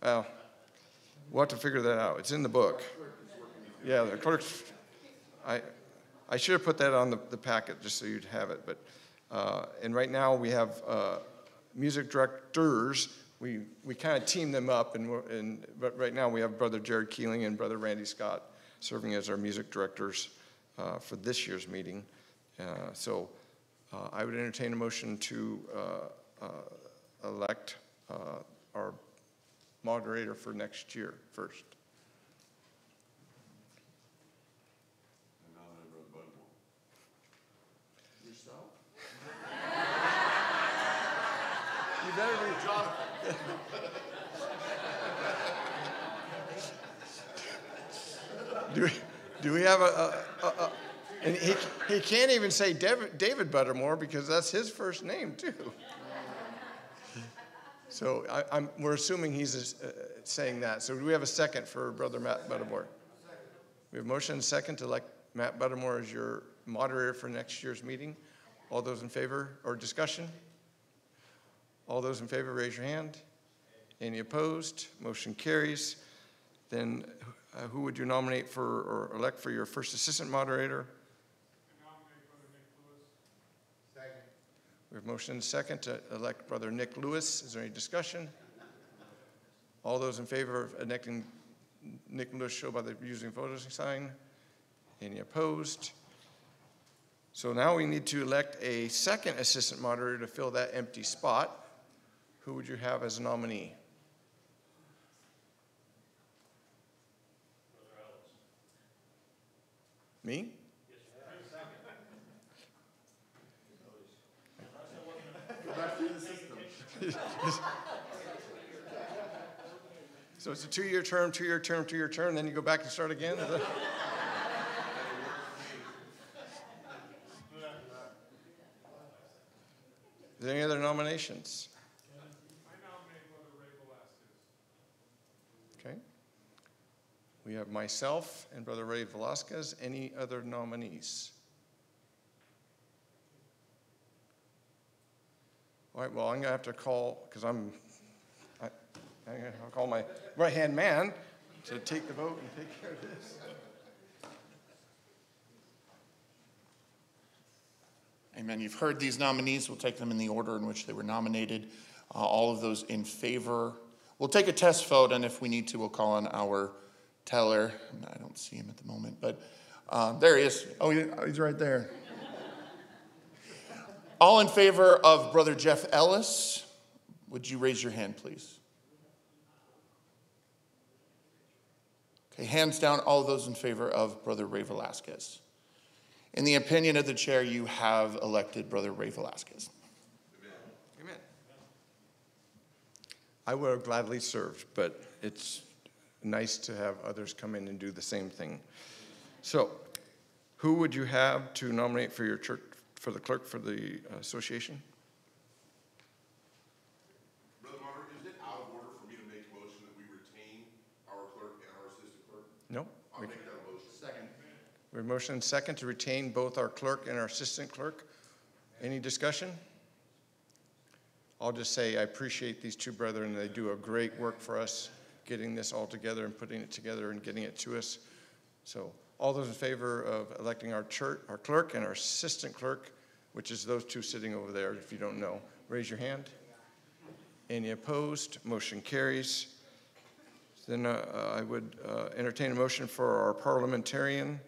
Well, we'll have to figure that out. It's in the book. Yeah, the clerk's, I, I should have put that on the, the packet just so you'd have it, but, uh, and right now we have, uh, music directors, we, we kind of team them up, and, and, but right now we have Brother Jared Keeling and Brother Randy Scott serving as our music directors uh, for this year's meeting. Uh, So uh, I would entertain a motion to uh, elect uh, our moderator for next year first. I nominate Brother Buttermore. Yourself? [LAUGHS] You better be Jonathan. Do, we- do we have a, a, a, a- and he, he can't even say David, David Buttermore because that's his first name too. So I, I'm, we're assuming he's uh, saying that. So do we have a second for Brother Matt Buttermore? We have motion and second to elect Matt Buttermore as your moderator for next year's meeting. All those in favor or discussion? All those in favor, raise your hand. Any opposed? Motion carries. Then uh, who would you nominate for or elect for your first assistant moderator? We have motion and second to elect Brother Nick Lewis. Is there any discussion? All those in favor of electing Nick Lewis show by the using voting sign. Any opposed? So now we need to elect a second assistant moderator to fill that empty spot. Who would you have as a nominee? Me? So it's a two-year term, two-year term, two-year term, then you go back and start again? Is there any other nominations? Okay. We have myself and Brother Ray Velasquez. Any other nominees? All right, well, I'm going to have to call, because I'm, I, I'm going to call my right-hand man to take the vote and take care of this. Amen. You've heard these nominees. We'll take them in the order in which they were nominated. Uh, all of those in favor. We'll take a test vote, and if we need to, we'll call on our teller. I don't see him at the moment, but uh, there he is. Oh, he's right there. All in favor of Brother Jeff Ellis, would you raise your hand, please? Okay, hands down, all those in favor of Brother Ray Velasquez. In the opinion of the chair, you have elected Brother Ray Velasquez. Amen. I would have gladly served, but it's nice to have others come in and do the same thing. So, who would you have to nominate for your church, for the clerk for the uh, association? Brother Monner, is it out of order for me to make a motion that we retain our clerk and our assistant clerk? No? I'll make that motion. Second. We have motion and second to retain both our clerk and our assistant clerk. Any discussion? I'll just say I appreciate these two brethren. They do a great work for us, getting this all together and putting it together and getting it to us. So all those in favor of electing our church, our clerk and our assistant clerk, which is those two sitting over there, if you don't know, raise your hand. Any opposed? Motion carries. Then uh, I would uh, entertain a motion for our parliamentarian,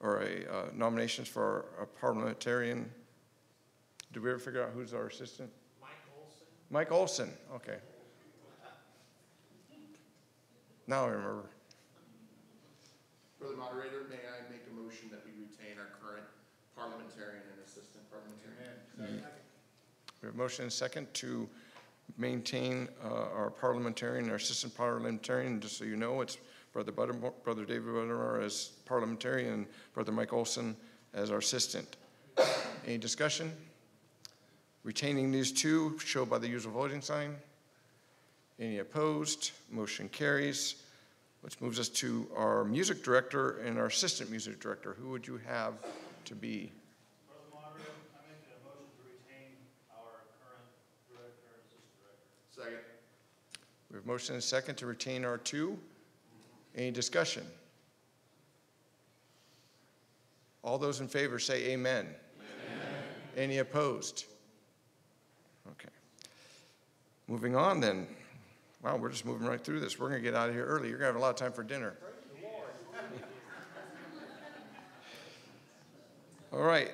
or a uh, nominations for our parliamentarian. Did we ever figure out who's our assistant? Mike Olson. Mike Olson, okay. Now I remember. Brother Moderator, may I make a motion that we retain our current parliamentarian and assistant parliamentarian? We have a motion and second to maintain uh, our parliamentarian, our assistant parliamentarian. Just so you know, it's Brother Buttermore, Brother David Buttermore as parliamentarian, and Brother Mike Olson as our assistant. Any discussion? Retaining these two, show by the usual voting sign. Any opposed? Motion carries. Which moves us to our music director and our assistant music director. Who would you have to be? Second. We have motion and second to retain our two. Any discussion? All those in favor say amen. Any opposed? Okay. Moving on then. Wow, we're just moving right through this. We're going to get out of here early. You're going to have a lot of time for dinner. [LAUGHS] All right.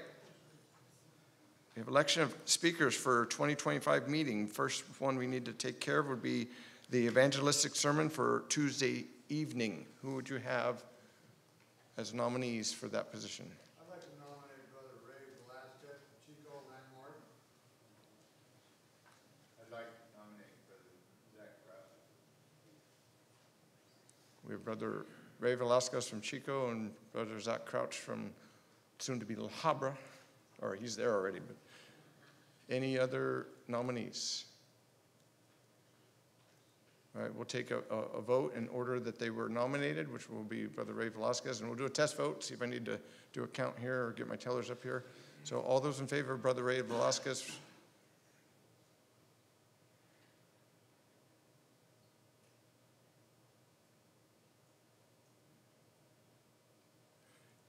We have election of speakers for 2025 meeting. First one we need to take care of would be the evangelistic sermon for Tuesday evening. Who would you have as nominees for that position? I'd like to nominate Brother Ray Velasquez, Chico Landmark. I'd like to nominate Brother Zach Crouch. We have Brother Ray Velasquez from Chico and Brother Zach Crouch from soon-to-be La Habra, or he's there already, but any other nominees? All right, we'll take a, a, a vote in order that they were nominated, which will be Brother Ray Velasquez, and we'll do a test vote, see if I need to do a count here or get my tellers up here. So all those in favor of Brother Ray Velasquez?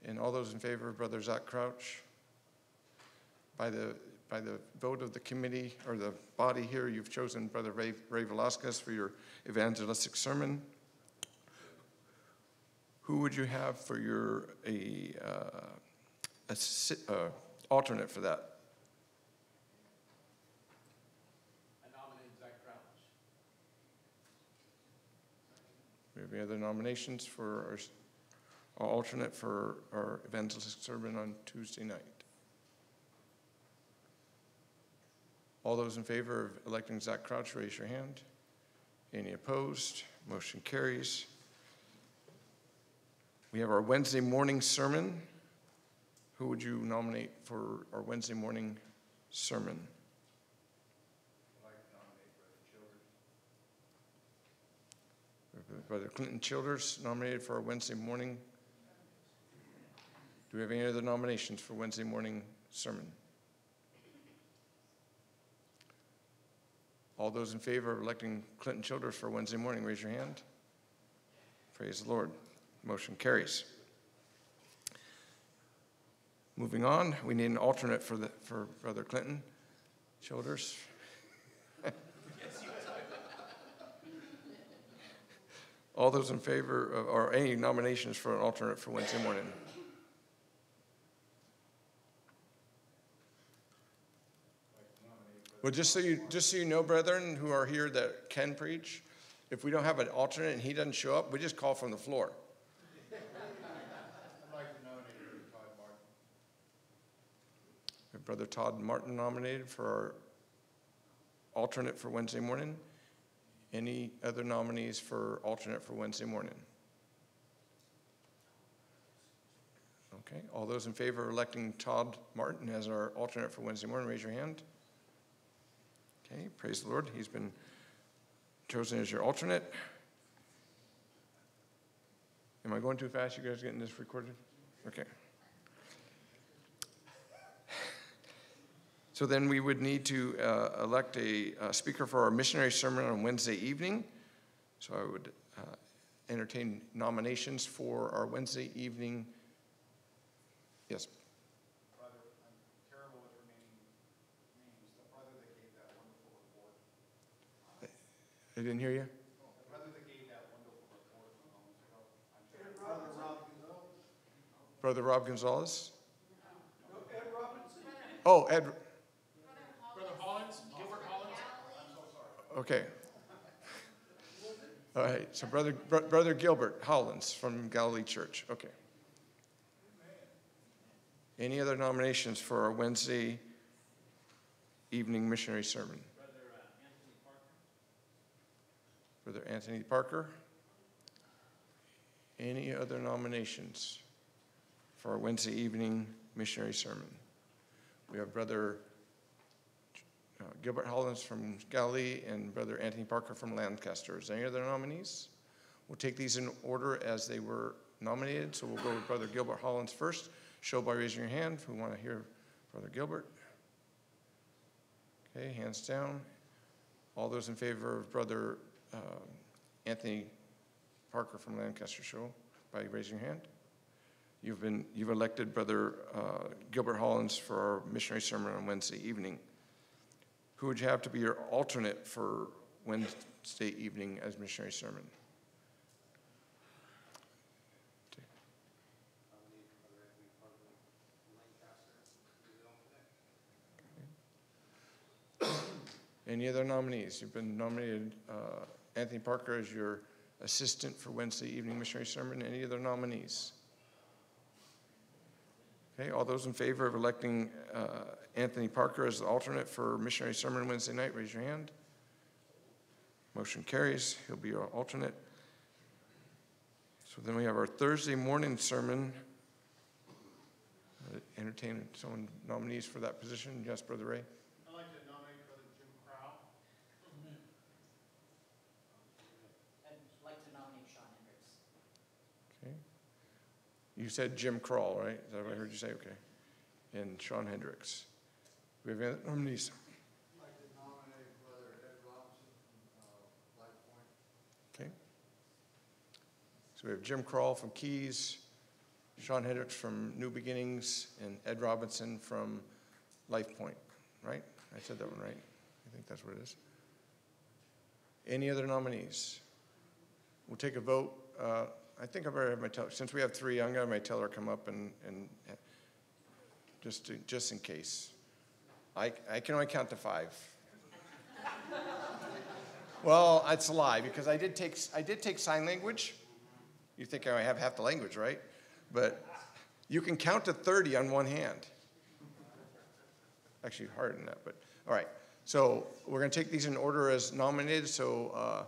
And all those in favor of Brother Zach Crouch? By the, by the vote of the committee or the body here, you've chosen Brother Ray, Ray Velasquez for your evangelistic sermon. Who would you have for your a, uh, a uh, alternate for that? I nominate Zach Crouch. Do we have any other nominations for our alternate for our evangelistic sermon on Tuesday night? All those in favor of electing Zach Crouch, raise your hand. Any opposed? Motion carries. We have our Wednesday morning sermon. Who would you nominate for our Wednesday morning sermon? Brother Clinton Childers nominated for our Wednesday morning. Do we have any other nominations for Wednesday morning sermon? All those in favor of electing Clinton Childers for Wednesday morning, raise your hand. Praise the Lord. Motion carries. Moving on, we need an alternate for the, for Brother Clinton Childers. [LAUGHS] All those in favor of, or any nominations for an alternate for Wednesday morning? Well, just so you, just so you know, brethren who are here that can preach, if we don't have an alternate and he doesn't show up, we just call from the floor. Brother Todd Martin nominated for our alternate for Wednesday morning. Any other nominees for alternate for Wednesday morning? Okay, all those in favor of electing Todd Martin as our alternate for Wednesday morning, raise your hand. Okay, praise the Lord. He's been chosen as your alternate. Am I going too fast? You guys getting this recorded? Okay. So then we would need to uh, elect a uh, speaker for our missionary sermon on Wednesday evening. So I would uh, entertain nominations for our Wednesday evening. Yes. Brother, I'm terrible with remaining names. The brother that gave that wonderful report. I didn't hear you. Brother that gave that wonderful report a few moments ago. I'm terrible. Brother Rob Gonzalez. Brother Rob Gonzalez. No, Ed Robinson. Oh, Ed. Brother Hollins, Gilbert Hollins. I'm so sorry. Okay. All right. So brother, Br- brother Gilbert Hollins from Galilee Church. Okay. Any other nominations for our Wednesday evening missionary sermon? Brother Anthony Parker. Any other nominations for our Wednesday evening missionary sermon? We have Brother uh, Gilbert Hollins from Galilee and Brother Anthony Parker from Lancaster. Is there any other nominees? We'll take these in order as they were nominated. So we'll go with Brother Gilbert Hollins first. Show by raising your hand if we want to hear Brother Gilbert. Okay, hands down. All those in favor of Brother uh, Anthony Parker from Lancaster, show by raising your hand. You've been you've elected Brother uh, Gilbert Hollins for our missionary sermon on Wednesday evening. Who would you have to be your alternate for Wednesday evening as missionary sermon? Any other nominees? You've been nominated, uh, Anthony Parker as your assistant for Wednesday evening missionary sermon. Any other nominees? Okay, all those in favor of electing uh, Anthony Parker as the alternate for missionary sermon Wednesday night, raise your hand. Motion carries. He'll be our alternate. So then we have our Thursday morning sermon. Uh, Entertain someone nominees for that position. Yes, Brother Ray? I'd like to nominate Brother Jim Crow. I'd like to nominate Sean Hendricks. Okay. You said Jim Crawl, right? Is that what I heard you say? Okay. And Sean Hendricks. Do we have any other nominees? I'd like to nominate Brother Ed Robinson from uh, Life Point. Okay. So we have Jim Crawl from Keyes, Sean Hendricks from New Beginnings, and Ed Robinson from Life Point, right? I said that one right? I think that's what it is. Any other nominees? We'll take a vote. Uh, I think I better have my teller, since we have three, I'm gonna have my teller come up and, and just, to- just in case. I, I can only count to five. [LAUGHS] Well, it's a lie because I did take I did take sign language. You think I have half the language, right? But you can count to 30 on one hand. Actually, harder than that, but all right. So we're going to take these in order as nominated. So uh,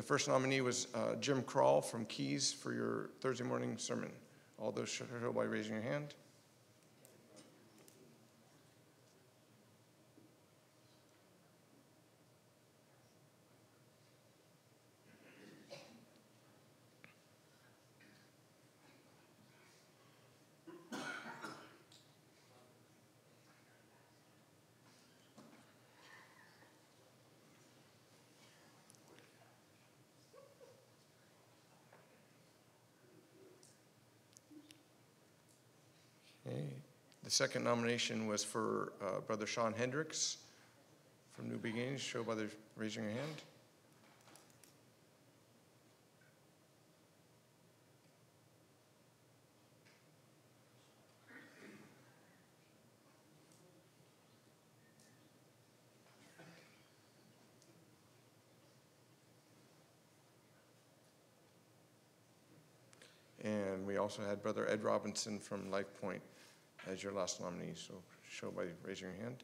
the first nominee was uh, Jim Kroll from Keyes for your Thursday morning sermon. All those show by raising your hand. Okay. The second nomination was for uh, Brother Sean Hendricks from New Beginnings. Show by the raising your hand. And we also had Brother Ed Robinson from Life Point as your last nominee. So show by raising your hand.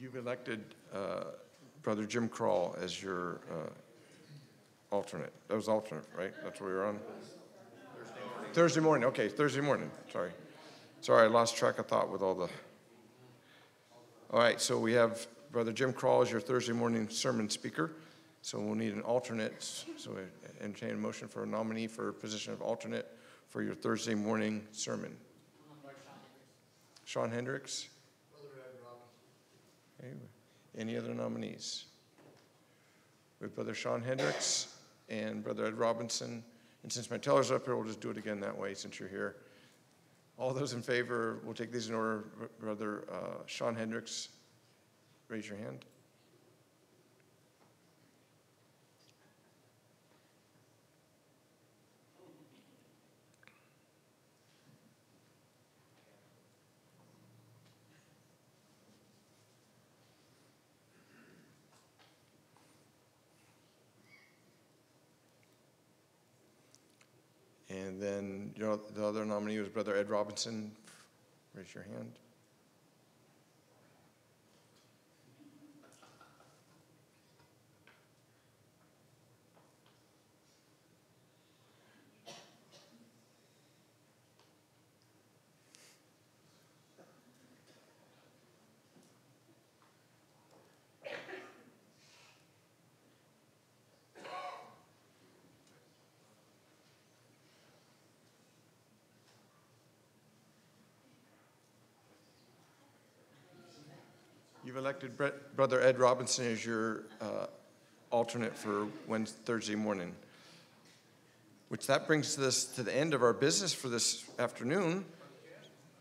You've elected uh, Brother Jim Kroll as your uh, alternate. That was alternate, right? That's what we were on? Thursday morning, okay, Thursday morning, sorry. Sorry, I lost track of thought with all the. All right, so we have Brother Jim Kroll as your Thursday morning sermon speaker. So we'll need an alternate. So I entertain a motion for a nominee for a position of alternate for your Thursday morning sermon. Sean Hendricks? Brother Ed Robinson. Okay. Any other nominees? We have Brother Sean Hendricks and Brother Ed Robinson. And since my teller's up here, we'll just do it again that way since you're here. All those in favor, we'll take these in order. Brother uh, Sean Hendricks, raise your hand. And then you know, the other nominee was Brother Ed Robinson. Raise your hand. You've elected Brett- Brother Ed Robinson as your uh, alternate for Wednesday, Thursday morning. Which that brings us to the end of our business for this afternoon.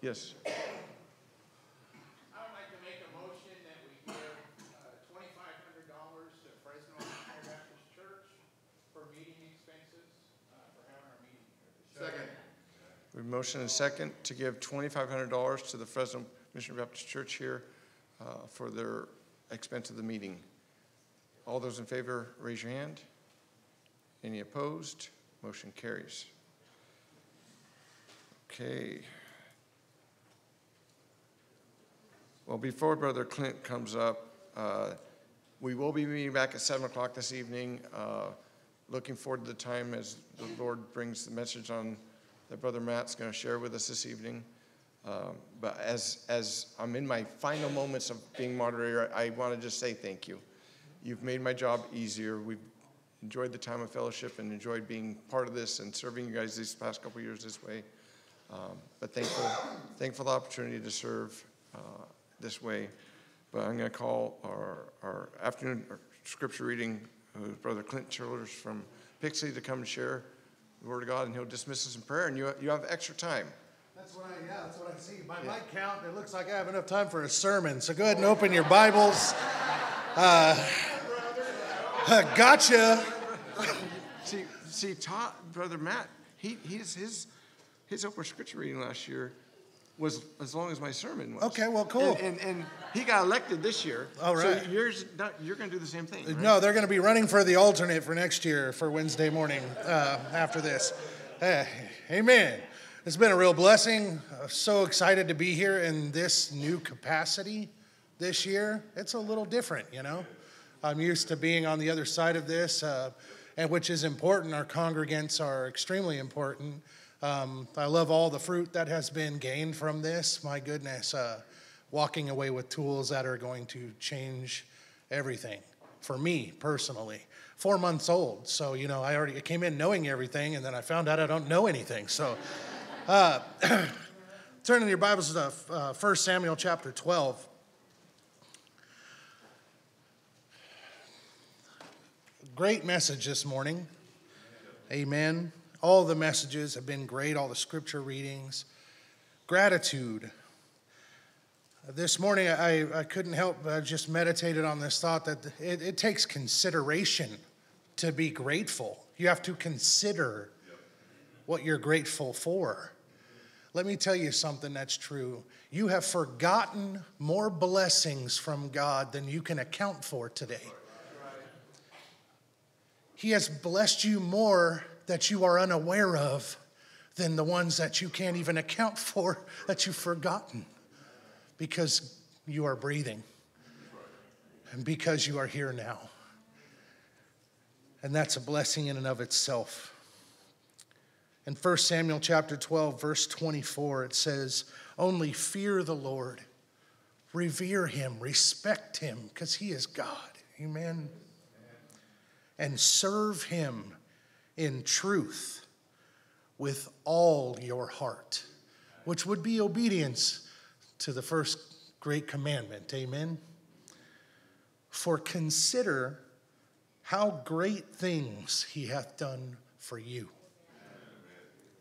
Yes. I would like to make a motion that we give uh, twenty-five hundred dollars to Fresno United Baptist Church for meeting expenses, uh, for having our meeting here. Second. We have a motion and a second to give $2,500 to the Fresno Missionary Baptist Church here uh, for their expense of the meeting. All those in favor, raise your hand. Any opposed? Motion carries. Okay. Well, before Brother Clint comes up, uh, we will be meeting back at 7 o'clock this evening. Uh, Looking forward to the time as the Lord brings the message on that Brother Matt's going to share with us this evening. Um, But as, as I'm in my final moments of being moderator, I want to just say thank you. You've made my job easier. We've enjoyed the time of fellowship and enjoyed being part of this and serving you guys these past couple years this way. Um, But thankful, thankful the opportunity to serve uh, this way. But I'm going to call our, our afternoon scripture reading, uh, Brother Clint Childers from Pixie, to come and share the Word of God, and he'll dismiss us in prayer, and you, you have extra time. That's what I, yeah, that's what I see. By my mic count, it looks like I have enough time for a sermon. So go ahead and open your Bibles. [LAUGHS] Uh, [LAUGHS] gotcha. See, see, Todd, Brother Matt, he, he's, his, his open scripture reading last year was as long as my sermon was. Okay, well, cool. And, and, and he got elected this year. All right. So yours, not, you're going to do the same thing. Right? No, they're going to be running for the alternate for next year for Wednesday morning uh, after this. Eh, amen. It's been a real blessing. I'm so excited to be here in this new capacity this year. It's a little different, you know. I'm used to being on the other side of this, uh, and which is important. Our congregants are extremely important. Um, I love all the fruit that has been gained from this. My goodness, uh, walking away with tools that are going to change everything for me personally. Four months old, so you know I already came in knowing everything, and then I found out I don't know anything. So, uh, [CLEARS THROAT] turn in your Bibles to uh, 1 Samuel chapter 12. Great message this morning. Amen. All the messages have been great, all the scripture readings. Gratitude. This morning, I, I couldn't help but just meditated on this thought that it, it takes consideration to be grateful. You have to consider what you're grateful for. Let me tell you something that's true. You have forgotten more blessings from God than you can account for today. He has blessed you more that you are unaware of than the ones that you can't even account for that you've forgotten because you are breathing and because you are here now. And that's a blessing in and of itself. In 1 Samuel chapter 12, verse 24, it says, Only fear the Lord, revere him, respect him, because he is God. Amen. And serve him in truth with all your heart, which would be obedience to the first great commandment. Amen. For consider how great things he hath done for you.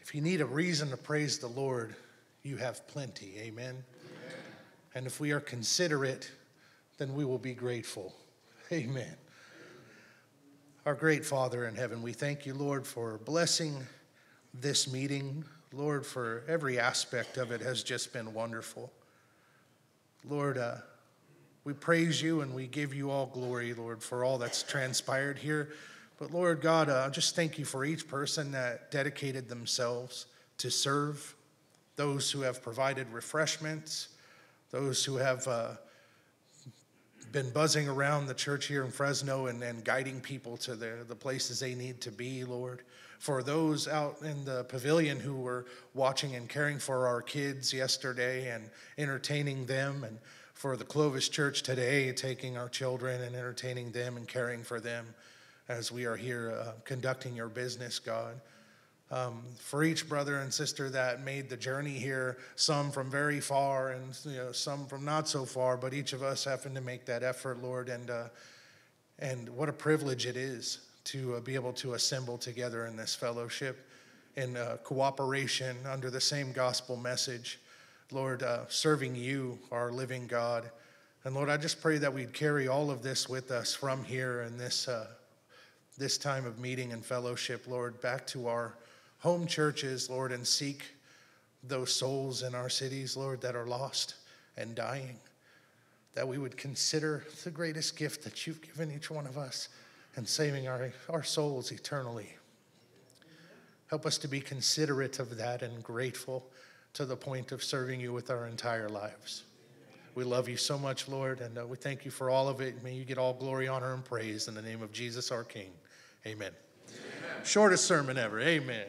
If you need a reason to praise the Lord, you have plenty. Amen. And if we are considerate, then we will be grateful. Amen. Our great Father in heaven, we thank you, Lord, for blessing this meeting. Lord, for every aspect of it has just been wonderful. Lord, uh, we praise you and we give you all glory, Lord, for all that's transpired here. But Lord God, uh, just thank you for each person that dedicated themselves to serve, those who have provided refreshments, those who have uh, been buzzing around the church here in Fresno and, and guiding people to the, the places they need to be, Lord. For those out in the pavilion who were watching and caring for our kids yesterday and entertaining them, and for the Clovis Church today, taking our children and entertaining them and caring for them as we are here uh, conducting your business, God. um, for each brother and sister that made the journey here, some from very far and you know, some from not so far, but each of us having to make that effort, Lord. And, uh, and what a privilege it is to uh, be able to assemble together in this fellowship in uh, cooperation under the same gospel message. Lord, uh, serving you, our living God. And Lord, I just pray that we'd carry all of this with us from here in this, uh, this time of meeting and fellowship, Lord, back to our home churches, Lord, and seek those souls in our cities, Lord, that are lost and dying. That we would consider the greatest gift that you've given each one of us and saving our, our souls eternally. Help us to be considerate of that and grateful to the point of serving you with our entire lives. We love you so much, Lord, and uh, we thank you for all of it. May you get all glory, honor, and praise in the name of Jesus our King. Amen. Amen. Shortest sermon ever. Amen.